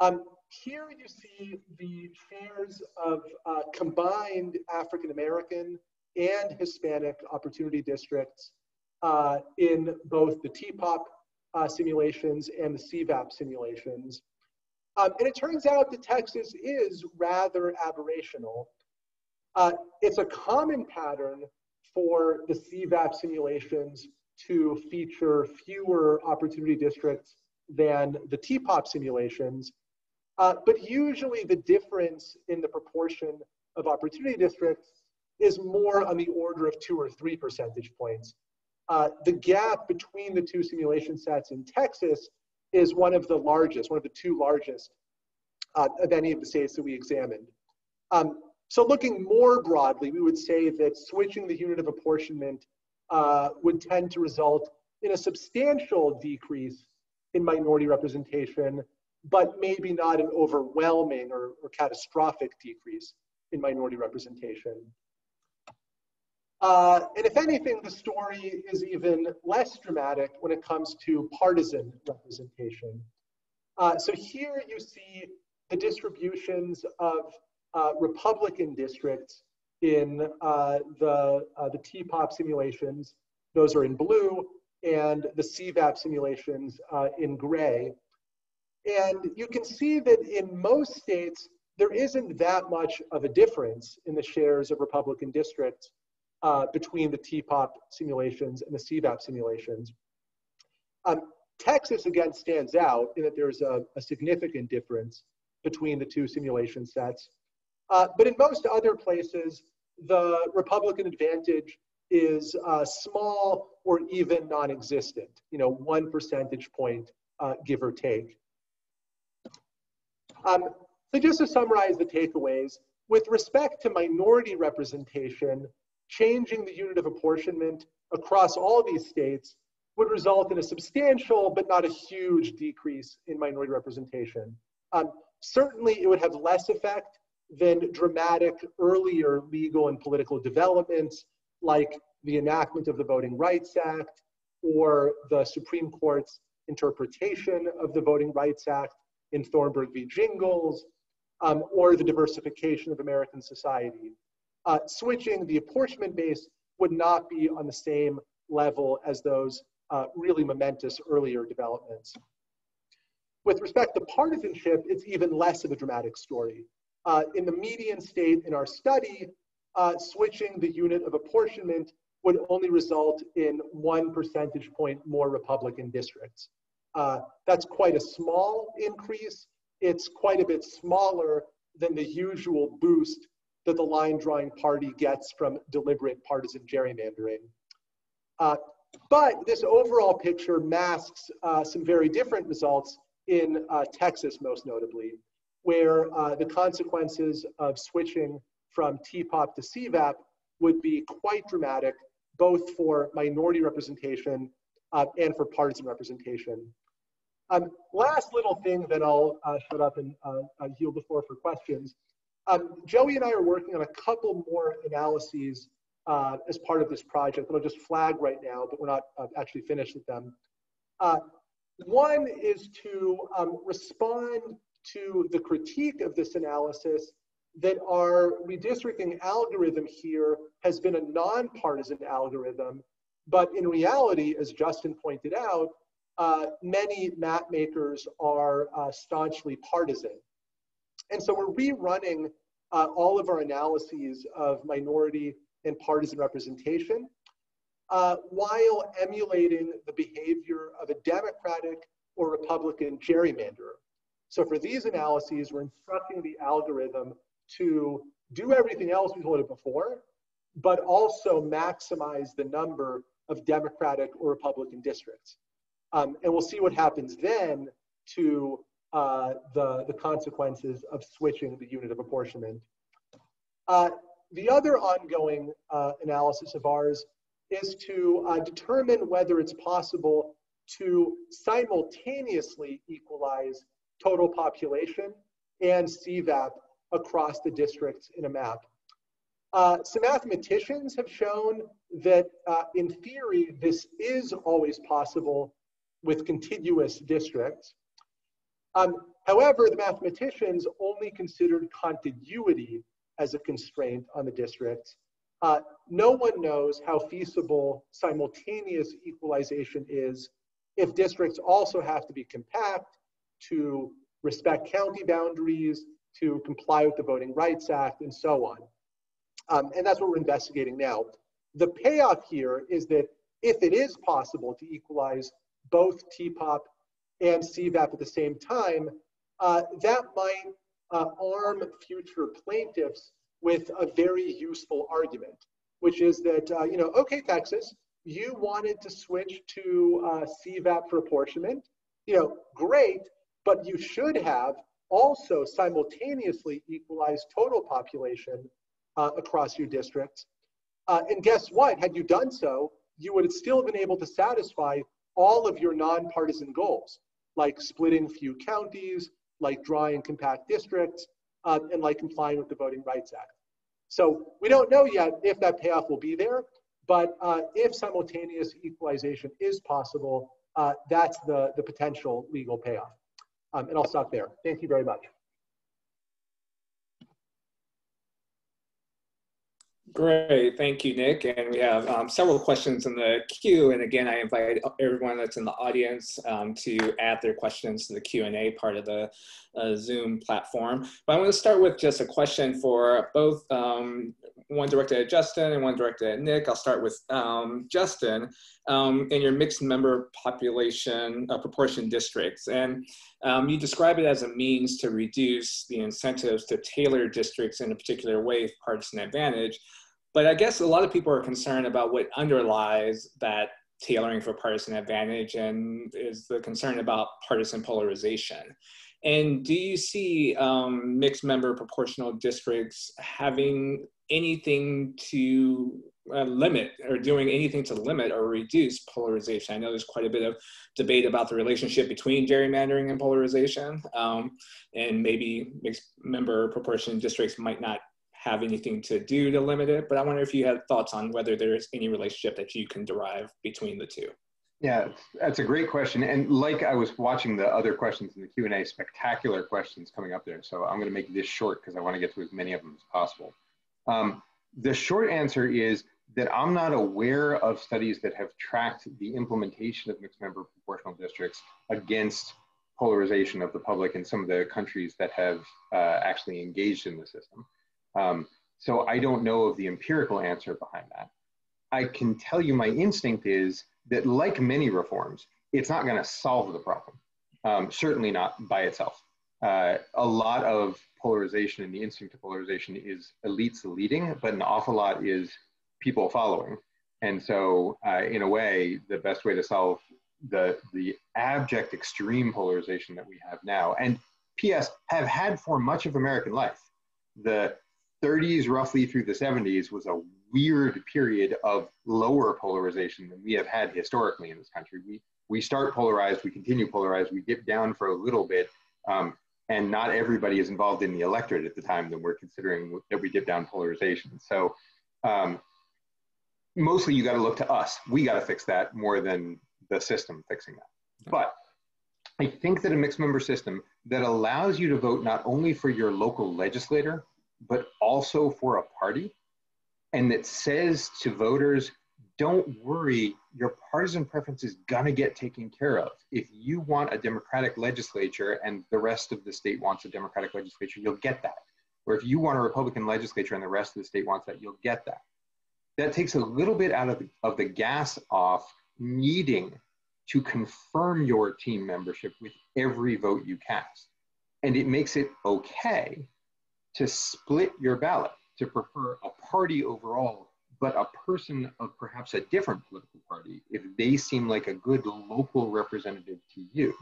Um, here you see the shares of uh, combined African American and Hispanic opportunity districts uh, in both the TPOP uh, simulations and the CVAP simulations. Um, and it turns out that Texas is rather aberrational. Uh, it's a common pattern for the CVAP simulations to feature fewer opportunity districts than the TPOP simulations. Uh, but usually the difference in the proportion of opportunity districts is more on the order of two or three percentage points. Uh, the gap between the two simulation sets in Texas is one of the largest, one of the two largest uh, of any of the states that we examined. Um, so looking more broadly, we would say that switching the unit of apportionment uh, would tend to result in a substantial decrease in minority representation but maybe not an overwhelming or, or catastrophic decrease in minority representation. Uh, and if anything, the story is even less dramatic when it comes to partisan representation. Uh, so here you see the distributions of uh, Republican districts in uh, the, uh, the TPOP simulations. Those are in blue, and the CVAP simulations uh, in gray. And you can see that in most states, there isn't that much of a difference in the shares of Republican districts uh, between the TPOP simulations and the CVAP simulations. Um, Texas, again, stands out in that there's a, a significant difference between the two simulation sets. Uh, but in most other places, the Republican advantage is uh, small or even non-existent, you know, one percentage point, uh, give or take. Um, so just to summarize the takeaways, with respect to minority representation, changing the unit of apportionment across all these states would result in a substantial but not a huge decrease in minority representation. Um, certainly, it would have less effect than dramatic earlier legal and political developments like the enactment of the Voting Rights Act or the Supreme Court's interpretation of the Voting Rights Act in Thornburg v. Gingles um, or the diversification of American society. Uh, switching the apportionment base would not be on the same level as those uh, really momentous earlier developments. With respect to partisanship, it's even less of a dramatic story. Uh, in the median state in our study, uh, switching the unit of apportionment would only result in one percentage point more Republican districts. Uh, that's quite a small increase. It's quite a bit smaller than the usual boost that the line drawing party gets from deliberate partisan gerrymandering. Uh, but this overall picture masks uh, some very different results in uh, Texas, most notably, where uh, the consequences of switching from TPOP to CVAP would be quite dramatic, both for minority representation uh, and for partisan representation. Um, last little thing that I'll uh, shut up and yield the floor for questions. Um, Jowei and I are working on a couple more analyses uh, as part of this project that I'll just flag right now, but we're not uh, actually finished with them. Uh, one is to um, respond to the critique of this analysis that our redistricting algorithm here has been a nonpartisan algorithm, but in reality, as Justin pointed out, uh, many map makers are uh, staunchly partisan. And so we're rerunning uh, all of our analyses of minority and partisan representation uh, while emulating the behavior of a Democratic or Republican gerrymanderer. So for these analyses, we're instructing the algorithm to do everything else we told it before, but also maximize the number of Democratic or Republican districts. Um, and we'll see what happens then to uh, the, the consequences of switching the unit of apportionment. Uh, the other ongoing uh, analysis of ours is to uh, determine whether it's possible to simultaneously equalize total population and CVAP across the districts in a map. Uh, some mathematicians have shown that uh, in theory, this is always possible with contiguous districts. Um, however, the mathematicians only considered contiguity as a constraint on the districts. Uh, no one knows how feasible simultaneous equalization is if districts also have to be compact to respect county boundaries, to comply with the Voting Rights Act, and so on. Um, and that's what we're investigating now. The payoff here is that if it is possible to equalize both TPOP and CVAP at the same time, uh, that might uh, arm future plaintiffs with a very useful argument, which is that, uh, you know, okay, Texas, you wanted to switch to uh, CVAP for apportionment, you know, great, but you should have also simultaneously equalized total population uh, across your districts. Uh, and guess what? Had you done so, you would have still been able to satisfy all of your nonpartisan goals, like splitting few counties, like drawing compact districts, uh, and like complying with the Voting Rights Act. So we don't know yet if that payoff will be there, but uh, if simultaneous equalization is possible, uh, that's the, the potential legal payoff. Um, and I'll stop there. Thank you very much. Great, thank you, Nick. And we have um, several questions in the queue. And again, I invite everyone that's in the audience um, to add their questions to the Q&A part of the uh, Zoom platform. But I want to start with just a question for both, um, one directed at Justin and one directed at Nick. I'll start with um, Justin um, in your mixed member population uh, proportion districts. And um, you describe it as a means to reduce the incentives to tailor districts in a particular way partisan advantage. But I guess a lot of people are concerned about what underlies that tailoring for partisan advantage and is the concern about partisan polarization. And do you see um, mixed member proportional districts having anything to uh, limit or doing anything to limit or reduce polarization? I know there's quite a bit of debate about the relationship between gerrymandering and polarization, um, and maybe mixed member proportion districts might not have anything to do to limit it. But I wonder if you had thoughts on whether there's any relationship that you can derive between the two. Yeah, that's a great question. And like I was watching the other questions in the Q&A, spectacular questions coming up there. So I'm going to make this short because I want to get to as many of them as possible. Um, the short answer is that I'm not aware of studies that have tracked the implementation of mixed member proportional districts against polarization of the public in some of the countries that have uh, actually engaged in the system. Um, so I don't know of the empirical answer behind that. I can tell you my instinct is that like many reforms, it's not gonna solve the problem. Um, certainly not by itself. Uh, a lot of polarization and the instinct of polarization is elites leading, but an awful lot is people following. And so, uh, in a way, the best way to solve the the abject extreme polarization that we have now, and P.S. have had for much of American life, the 30s roughly through the 70s was a weird period of lower polarization than we have had historically in this country. We we start polarized, we continue polarized, we dip down for a little bit, um, and not everybody is involved in the electorate at the time that we're considering that we dip down polarization. So um, mostly you got to look to us. We got to fix that more than the system fixing that. But I think that a mixed member system that allows you to vote not only for your local legislator, but also for a party, and that says to voters, don't worry, your partisan preference is gonna get taken care of. If you want a Democratic legislature and the rest of the state wants a Democratic legislature, you'll get that. Or if you want a Republican legislature and the rest of the state wants that, you'll get that that takes a little bit out of the, of the gas off needing to confirm your team membership with every vote you cast. And it makes it okay to split your ballot, to prefer a party overall, but a person of perhaps a different political party, if they seem like a good local representative to you,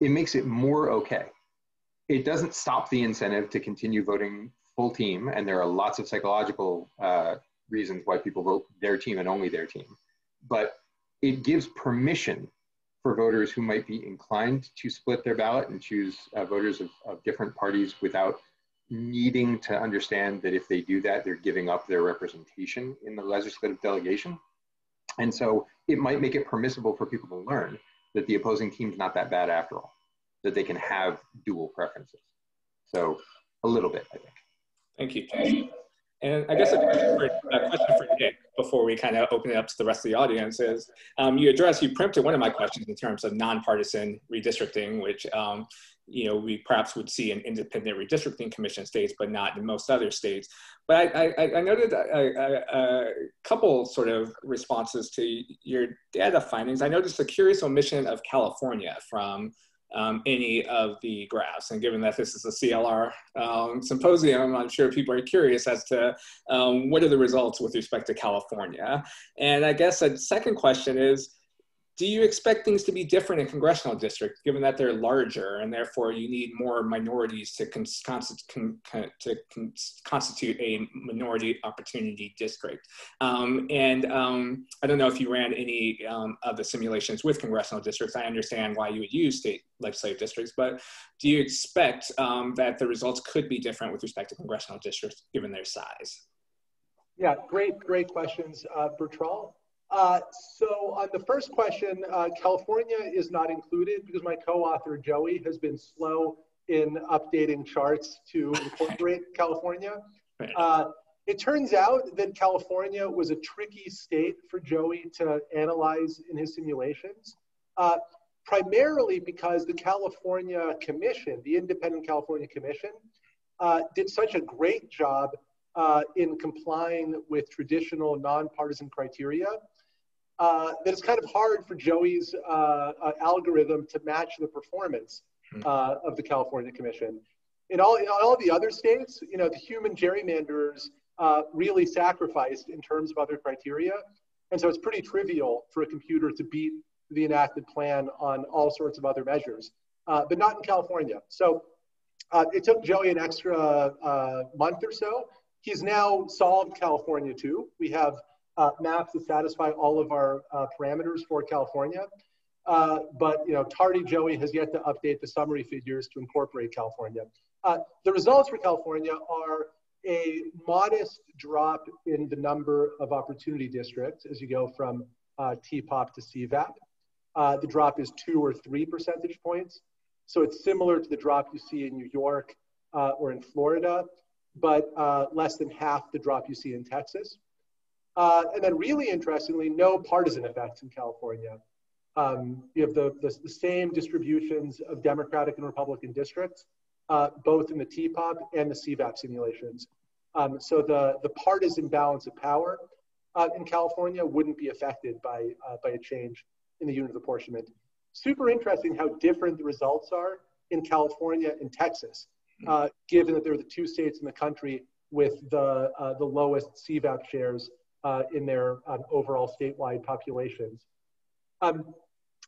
it makes it more okay. It doesn't stop the incentive to continue voting full team, and there are lots of psychological uh, reasons why people vote their team and only their team. But it gives permission for voters who might be inclined to split their ballot and choose uh, voters of, of different parties without needing to understand that if they do that, they're giving up their representation in the legislative delegation. And so it might make it permissible for people to learn that the opposing team's not that bad after all, that they can have dual preferences. So a little bit, I think. Thank you. And I guess a question for, a question for Nick before we kind of open it up to the rest of the audience is um, you addressed, you preempted one of my questions in terms of nonpartisan redistricting, which um, you know we perhaps would see in independent redistricting commission states, but not in most other states. But I, I, I noted a, a, a, couple sort of responses to your data findings. I noticed a curious omission of California from um, any of the graphs. And given that this is a CLR um, symposium, I'm sure people are curious as to um, what are the results with respect to California. And I guess a second question is, do you expect things to be different in congressional districts, given that they're larger and therefore you need more minorities to, cons con con to con constitute a minority opportunity district? Um, and um, I don't know if you ran any um, of the simulations with congressional districts. I understand why you would use state legislative districts, but do you expect um, that the results could be different with respect to congressional districts given their size? Yeah, great, great questions, uh, Bertrall. Uh, so on the first question, uh, California is not included because my co-author Jowei has been slow in updating charts to incorporate California. Uh, it turns out that California was a tricky state for Jowei to analyze in his simulations, uh, primarily because the California Commission, the Independent California Commission, uh, did such a great job uh, in complying with traditional nonpartisan criteria uh, that it's kind of hard for Jowei's uh, uh, algorithm to match the performance hmm. uh, of the California Commission. In all, in all the other states, you know, the human gerrymanderers uh, really sacrificed in terms of other criteria. And so it's pretty trivial for a computer to beat the enacted plan on all sorts of other measures, uh, but not in California. So it took Jowei an extra month or so. He's now solved California too. We have uh, maps that satisfy all of our uh, parameters for California. Uh, but you know, tardy Jowei has yet to update the summary figures to incorporate California. Uh, the results for California are a modest drop in the number of opportunity districts as you go from uh, TPOP to CVAP. Uh, the drop is two or three percentage points. So it's similar to the drop you see in New York or in Florida, but less than half the drop you see in Texas. Uh, and then really interestingly, no partisan effects in California. Um, you have the, the, the, same distributions of Democratic and Republican districts, uh, both in the TPOP and the CVAP simulations. Um, so the, the partisan balance of power uh, in California wouldn't be affected by, uh, by a change in the unit of apportionment. Super interesting how different the results are in California and Texas, uh, given that they're the two states in the country with the, uh, the lowest CVAP shares uh, in their um, overall statewide populations. Um,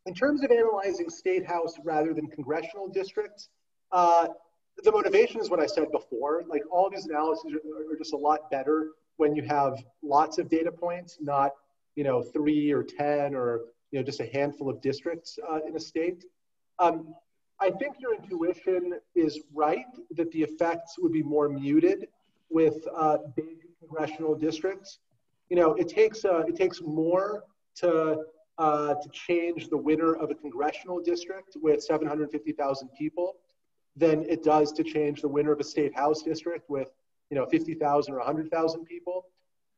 in terms of analyzing state house rather than congressional districts, uh, the motivation is what I said before. Like all these analyses are, are, just a lot better when you have lots of data points, not you know three or ten or you know just a handful of districts uh, in a state. Um, I think your intuition is right that the effects would be more muted with uh, big congressional districts. You know, it takes uh, it takes more to uh, to change the winner of a congressional district with 750,000 people than it does to change the winner of a state house district with you know 50,000 or 100,000 people.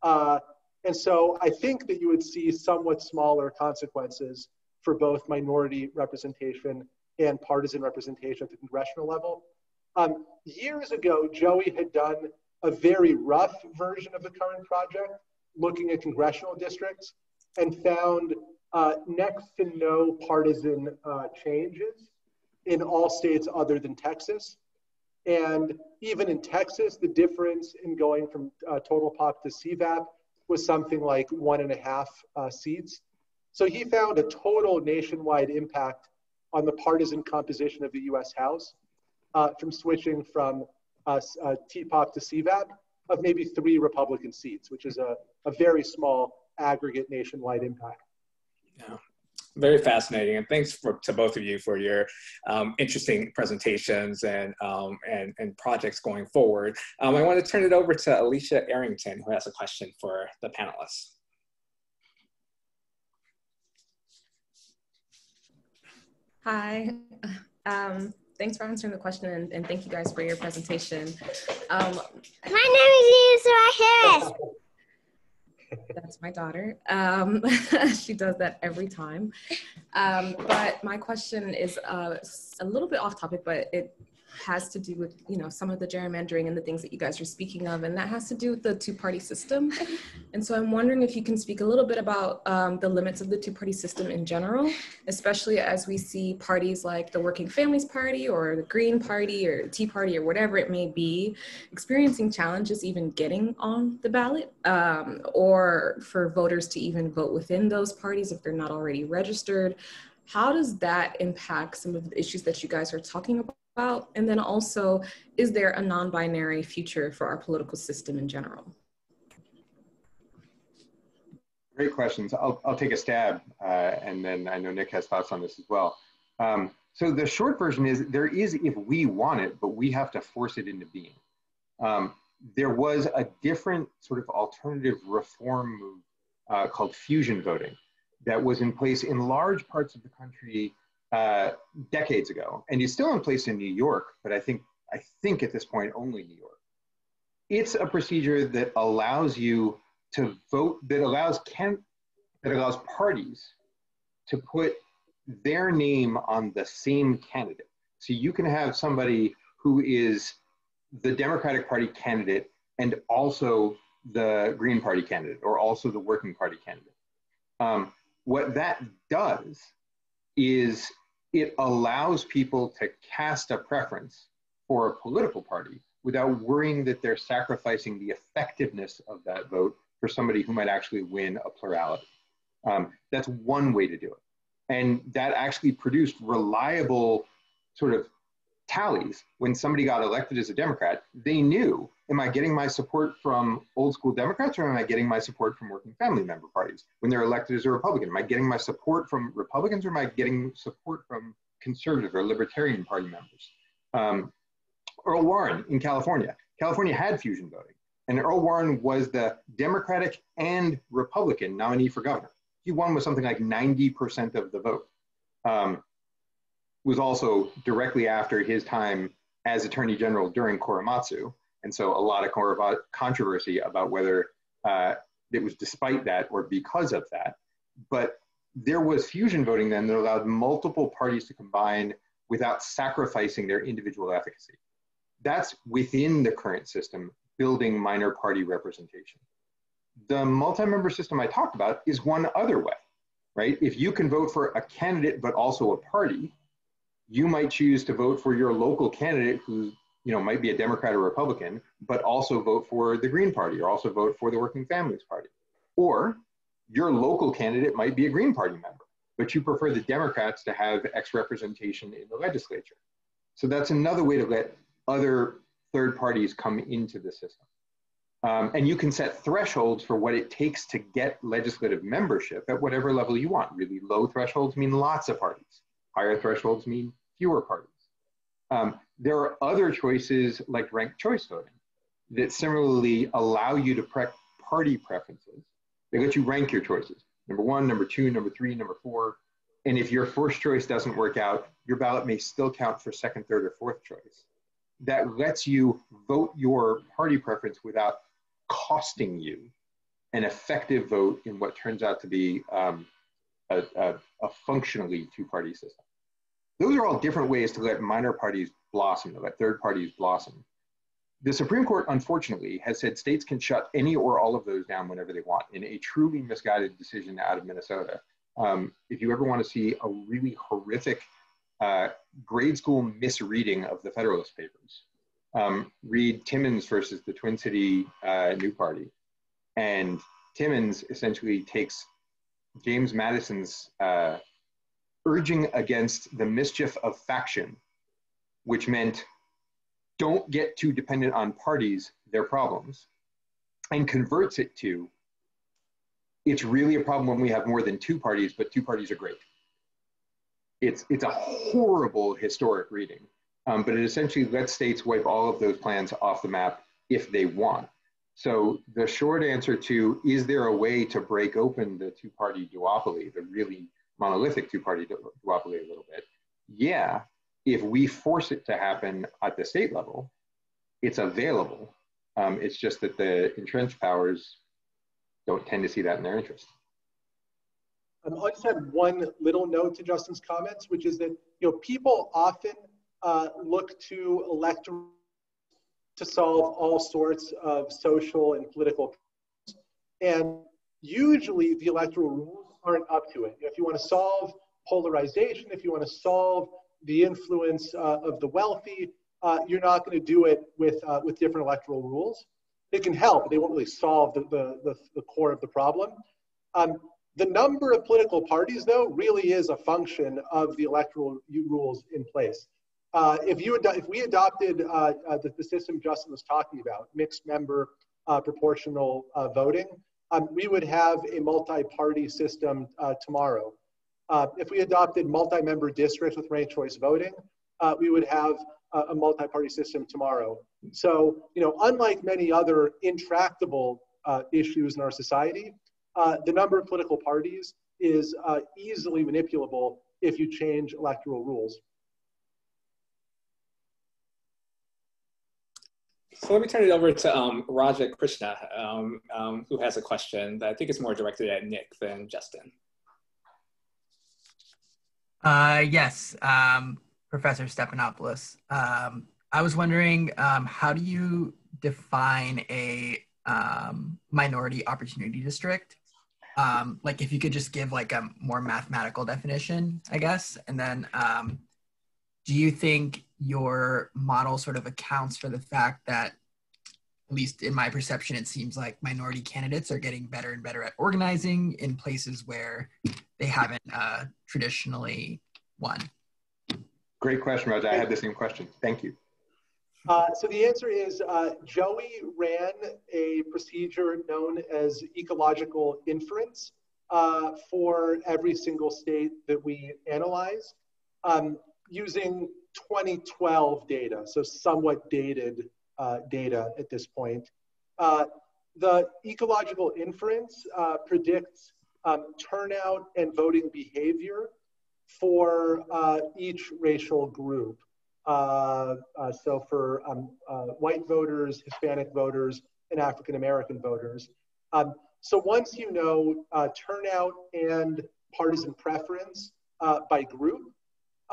Uh, and so I think that you would see somewhat smaller consequences for both minority representation and partisan representation at the congressional level. Um, years ago, Jowei had done a very rough version of the current project, looking at congressional districts, and found uh, next to no partisan uh, changes in all states other than Texas. And even in Texas, the difference in going from uh, total pop to CVAP was something like one and a half uh, seats. So he found a total nationwide impact on the partisan composition of the US House uh, from switching from uh, uh, TPOP to CVAP of maybe three Republican seats, which is a, a very small aggregate nationwide impact. Yeah, very fascinating. And thanks for, to both of you for your um, interesting presentations and, um, and, and projects going forward. Um, I want to turn it over to Alicia Arrington, who has a question for the panelists. Hi. Um, thanks for answering the question and, and, thank you guys for your presentation. Um, My name is Lisa Harris. That's my daughter. Um, she does that every time. Um, but my question is uh, a little bit off topic, but it has to do with you know some of the gerrymandering and the things that you guys are speaking of and that has to do with the two-party system. And so i'm wondering if you can speak a little bit about um, the limits of the two-party system in general especially as we see parties like the working families party or the green party or tea party or whatever it may be experiencing challenges even getting on the ballot um, or for voters to even vote within those parties if they're not already registered. How does that impact some of the issues that you guys are talking about about? And then also, is there a non binary future for our political system in general? Great questions. I'll, I'll take a stab, uh, and then I know Nick has thoughts on this as well. Um, so the short version is there is if we want it, but we have to force it into being. Um, there was a different sort of alternative reform move uh, called fusion voting that was in place in large parts of the country uh, decades ago, and it's still in place in New York, but I think I think at this point only New York. It's a procedure that allows you to vote, that allows can that allows parties to put their name on the same candidate. So you can have somebody who is the Democratic Party candidate and also the Green Party candidate or also the Working Party candidate. Um, what that does is it allows people to cast a preference for a political party without worrying that they're sacrificing the effectiveness of that vote for somebody who might actually win a plurality. Um, that's one way to do it. And that actually produced reliable sort of tallies when somebody got elected as a Democrat. They knew, am I getting my support from old school Democrats or am I getting my support from working family member parties? When they're elected as a Republican, am I getting my support from Republicans or am I getting support from conservative or libertarian party members? Um, Earl Warren in California. California had fusion voting, and Earl Warren was the Democratic and Republican nominee for governor. He won with something like 90% of the vote. Um, was also directly after his time as Attorney General during Korematsu. And so a lot of controversy about whether uh, it was despite that or because of that. But there was fusion voting then that allowed multiple parties to combine without sacrificing their individual efficacy. That's within the current system, building minor party representation. The multi-member system I talked about is one other way, right? If you can vote for a candidate but also a party, you might choose to vote for your local candidate who you know might be a Democrat or Republican, but also vote for the Green Party or also vote for the Working Families Party. Or your local candidate might be a Green Party member, but you prefer the Democrats to have X representation in the legislature. So that's another way to let other third parties come into the system. Um, and you can set thresholds for what it takes to get legislative membership at whatever level you want. Really low thresholds mean lots of parties. Higher thresholds mean fewer parties. Um, there are other choices like ranked choice voting that similarly allow you to pre party preferences. They let you rank your choices. Number one, number two, number three, number four. And if your first choice doesn't work out, your ballot may still count for second, third, or fourth choice that lets you vote your party preference without costing you an effective vote in what turns out to be um, a, a, a, functionally two-party system. Those are all different ways to let minor parties blossom, to let third parties blossom. The Supreme Court, unfortunately, has said states can shut any or all of those down whenever they want in a truly misguided decision out of Minnesota. Um, if you ever want to see a really horrific uh, grade school misreading of the Federalist Papers. Um, read Timmons versus the Twin City uh, New Party. And Timmons essentially takes James Madison's uh, urging against the mischief of faction, which meant don't get too dependent on parties, their problems, and converts it to it's really a problem when we have more than two parties, but two parties are great it's it's a horrible historic reading, um, but it essentially lets states wipe all of those plans off the map if they want. So the short answer to is there a way to break open the two-party duopoly, the really monolithic two-party duopoly a little bit? Yeah, if we force it to happen at the state level, it's available. Um, it's just that the entrenched powers don't tend to see that in their interest. Um, I just have one little note to Justin's comments, which is that you know people often uh, look to electoral to solve all sorts of social and political, problems, and usually the electoral rules aren't up to it. If you want to solve polarization, if you want to solve the influence uh, of the wealthy, uh, you're not going to do it with uh, with different electoral rules. It can help, but they won't really solve the, the, the, the core of the problem. Um, the number of political parties, though, really is a function of the electoral rules in place. Uh, if, you if we adopted uh, uh, the, the, system Justin was talking about, mixed member uh, proportional uh, voting, um, we would have a multi-party system uh, tomorrow. if we adopted multi-member districts with ranked choice voting, we would have a multi-party system tomorrow. So, you know, unlike many other intractable issues in our society, uh, the number of political parties is uh, easily manipulable if you change electoral rules. So let me turn it over to um, Raja Krishna, um, um, who has a question that I think is more directed at Nick than Justin. Uh, yes, um, Professor Stephanopoulos. Um, I was wondering, um, how do you define a minority opportunity district? like if you could just give like a more mathematical definition, I guess, and then do you think your model sort of accounts for the fact that, at least in my perception, it seems like minority candidates are getting better and better at organizing in places where they haven't uh, traditionally won? Great question, Roger. I had the same question. Thank you. Uh, so the answer is uh, Jowei ran a procedure known as ecological inference uh, for every single state that we analyzed um, using 2012 data, so somewhat dated uh, data at this point. Uh, the ecological inference predicts um, turnout and voting behavior for each racial group. Uh, uh, so for um, uh, white voters, Hispanic voters, and African American voters. Um, so once you know uh, turnout and partisan preference uh, by group,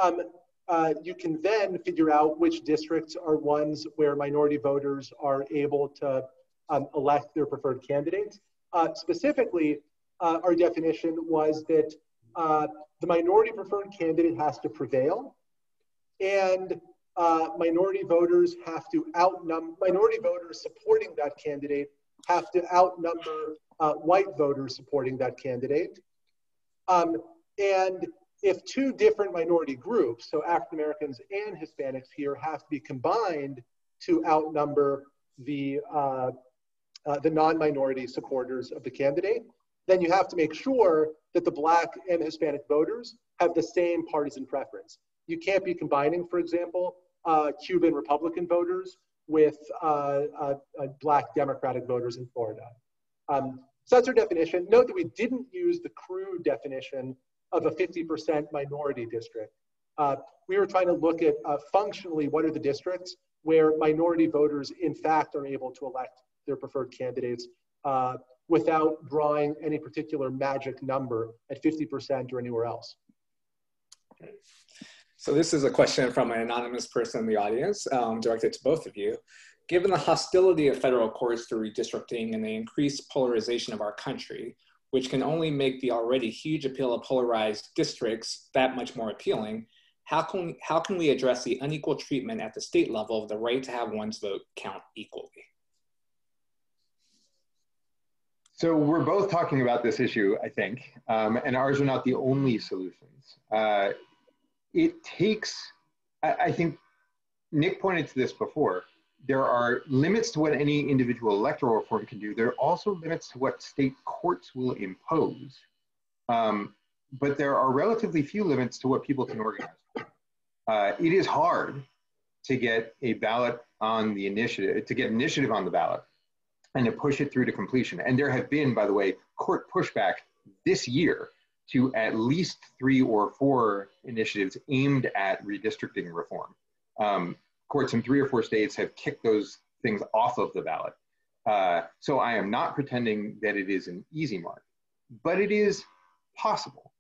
um, uh, you can then figure out which districts are ones where minority voters are able to um, elect their preferred candidates. Uh, specifically, uh, our definition was that uh, the minority preferred candidate has to prevail, and uh, minority voters have to outnumber, minority voters supporting that candidate have to outnumber white voters supporting that candidate. Um, and if two different minority groups, so African Americans and Hispanics here, have to be combined to outnumber the, uh, uh, the non-minority supporters of the candidate, then you have to make sure that the black and Hispanic voters have the same partisan preference. You can't be combining, for example, uh, Cuban Republican voters with uh, uh, uh, black Democratic voters in Florida. Um, so that's our definition. Note that we didn't use the crude definition of a 50% minority district. Uh, we were trying to look at uh, functionally what are the districts where minority voters in fact are able to elect their preferred candidates uh, without drawing any particular magic number at 50% or anywhere else. So this is a question from an anonymous person in the audience, um, directed to both of you. Given the hostility of federal courts to redistricting and the increased polarization of our country, which can only make the already huge appeal of polarized districts that much more appealing, how can, how can we address the unequal treatment at the state level of the right to have one's vote count equally? So we're both talking about this issue, I think, um, and ours are not the only solutions. Uh, it takes, I, I think Nick pointed to this before, there are limits to what any individual electoral reform can do. There are also limits to what state courts will impose. Um, but there are relatively few limits to what people can organize. Uh, it is hard to get a ballot on the initiative, to get initiative on the ballot and to push it through to completion. And there have been, by the way, court pushback this year to at least three or four initiatives aimed at redistricting reform. Um, courts in three or four states have kicked those things off of the ballot. Uh, so I am not pretending that it is an easy mark, but it is possible.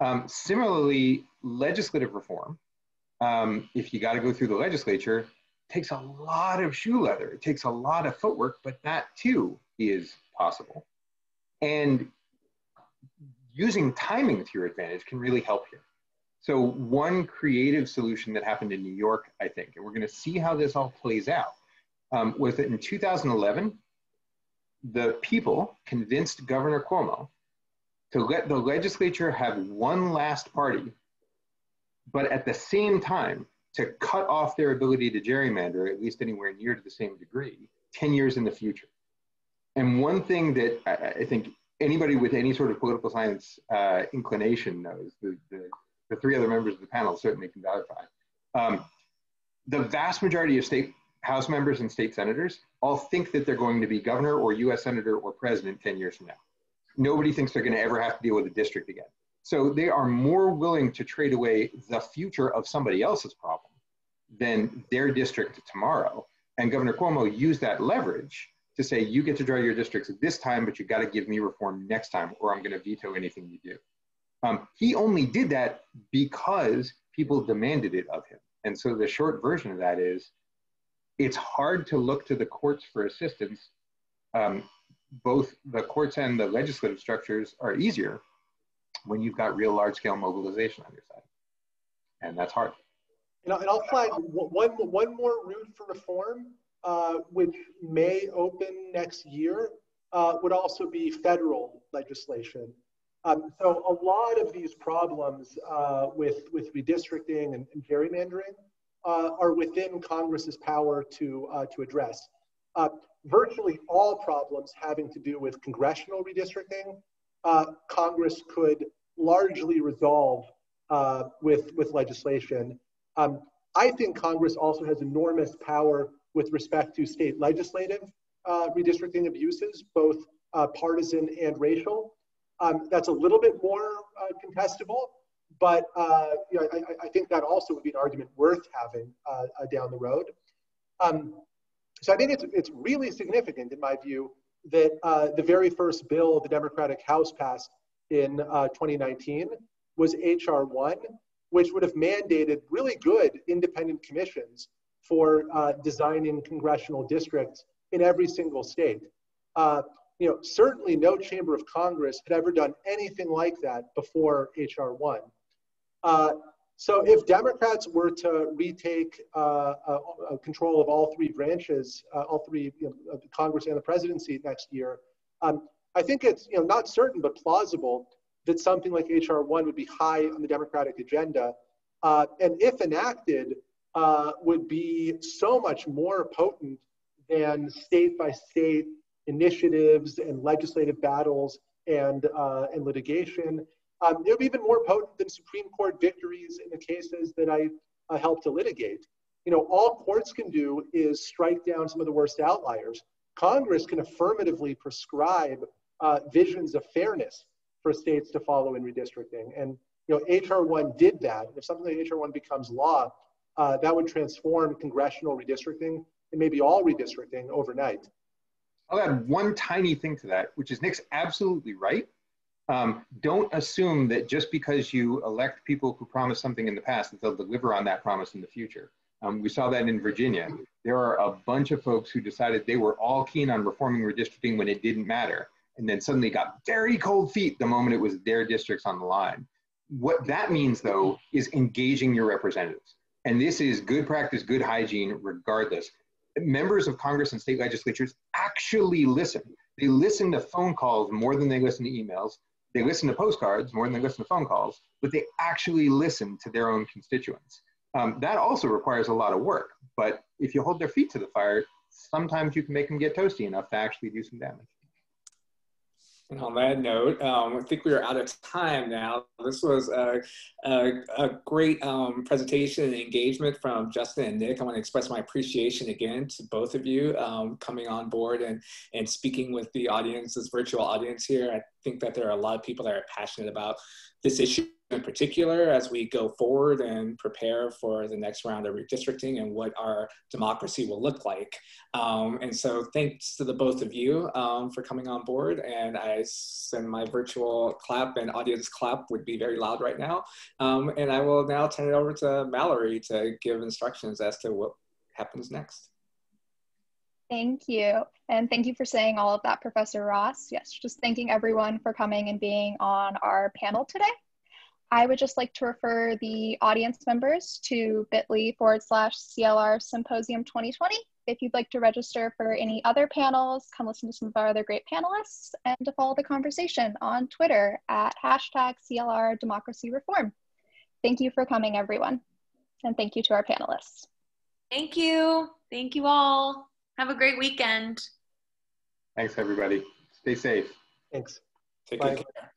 Um, similarly, legislative reform, um, if you got to go through the legislature, takes a lot of shoe leather. It takes a lot of footwork, but that too is possible. And using timing to your advantage can really help here. So one creative solution that happened in New York, I think, and we're going to see how this all plays out, um, was that in 2011, the people convinced Governor Cuomo to let the legislature have one last party, but at the same time to cut off their ability to gerrymander, at least anywhere near to the same degree, 10 years in the future. And one thing that I, I think anybody with any sort of political science uh, inclination knows, the, the, the, three other members of the panel certainly can verify. Um, the vast majority of state House members and state senators all think that they're going to be governor or US senator or president 10 years from now. Nobody thinks they're going to ever have to deal with a district again. So they are more willing to trade away the future of somebody else's problem than their district tomorrow. And Governor Cuomo used that leverage to say, you get to draw your districts this time, but you got to give me reform next time, or I'm going to veto anything you do. Um, he only did that because people demanded it of him. And so the short version of that is it's hard to look to the courts for assistance. Um, both the courts and the legislative structures are easier when you've got real large scale mobilization on your side. And that's hard. And I'll, flag one, one more route for reform, uh, which may open next year, uh, would also be federal legislation. Um, so a lot of these problems uh, with, with redistricting and, and gerrymandering uh, are within Congress's power to, uh, to address. Uh, virtually all problems having to do with congressional redistricting, Congress could largely resolve uh, with, with legislation. Um, I think Congress also has enormous power with respect to state legislative uh, redistricting abuses, both uh, partisan and racial. Um, that's a little bit more uh, contestable, but uh, you know, I, I, think that also would be an argument worth having uh, down the road. Um, so I think it's, it's really significant in my view that uh, the very first bill the Democratic House passed in uh, 2019 was H.R. 1, which would have mandated really good independent commissions for uh, designing congressional districts in every single state. You know, certainly no chamber of Congress had ever done anything like that before H.R. 1. Uh, so if Democrats were to retake uh, uh, control of all three branches, uh, all three, you know, Congress and the presidency next year, um, I think it's you know not certain but plausible that something like HR one would be high on the Democratic agenda, uh, and if enacted, uh, would be so much more potent than state by state initiatives and legislative battles and uh, and litigation um, would be even more potent than Supreme Court victories in the cases that I uh, helped to litigate. You know, all courts can do is strike down some of the worst outliers. Congress can affirmatively prescribe uh, visions of fairness for states to follow in redistricting. And you know, HR one did that. If something like HR one becomes law, uh, that would transform congressional redistricting and maybe all redistricting overnight. I'll add one tiny thing to that, which is Nick's absolutely right. Um, don't assume that just because you elect people who promise something in the past that they'll deliver on that promise in the future. Um, we saw that in Virginia. There are a bunch of folks who decided they were all keen on reforming redistricting when it didn't matter, and then suddenly got very cold feet the moment it was their districts on the line. What that means, though, is engaging your representatives. And this is good practice, good hygiene, regardless. Members of Congress and state legislatures actually listen. They listen to phone calls more than they listen to emails. They listen to postcards more than they listen to phone calls, but they actually listen to their own constituents. Um, that also requires a lot of work, but if you hold their feet to the fire, sometimes you can make them get toasty enough to actually do some damage. And on that note, um, I think we are out of time now. This was a, a, a great um, presentation and engagement from Justin and Nick. I want to express my appreciation again to both of you um, coming on board and, and speaking with the audience, this virtual audience here. I think that there are a lot of people that are passionate about this issue in particular as we go forward and prepare for the next round of redistricting and what our democracy will look like. Um, and so thanks to the both of you um, for coming on board. And I send my virtual clap and audience clap would be very loud right now. Um, and I will now turn it over to Mallory to give instructions as to what happens next. Thank you. And thank you for saying all of that, Professor Ross. Yes, just thanking everyone for coming and being on our panel today. I would just like to refer the audience members to bit.ly forward slash CLR Symposium 2020 if you'd like to register for any other panels, come listen to some of our other great panelists, and to follow the conversation on Twitter at hashtag CLR Democracy Reform. Thank you for coming, everyone. And thank you to our panelists. Thank you. Thank you all. Have a great weekend. Thanks, everybody. Stay safe. Thanks. Take Bye. care.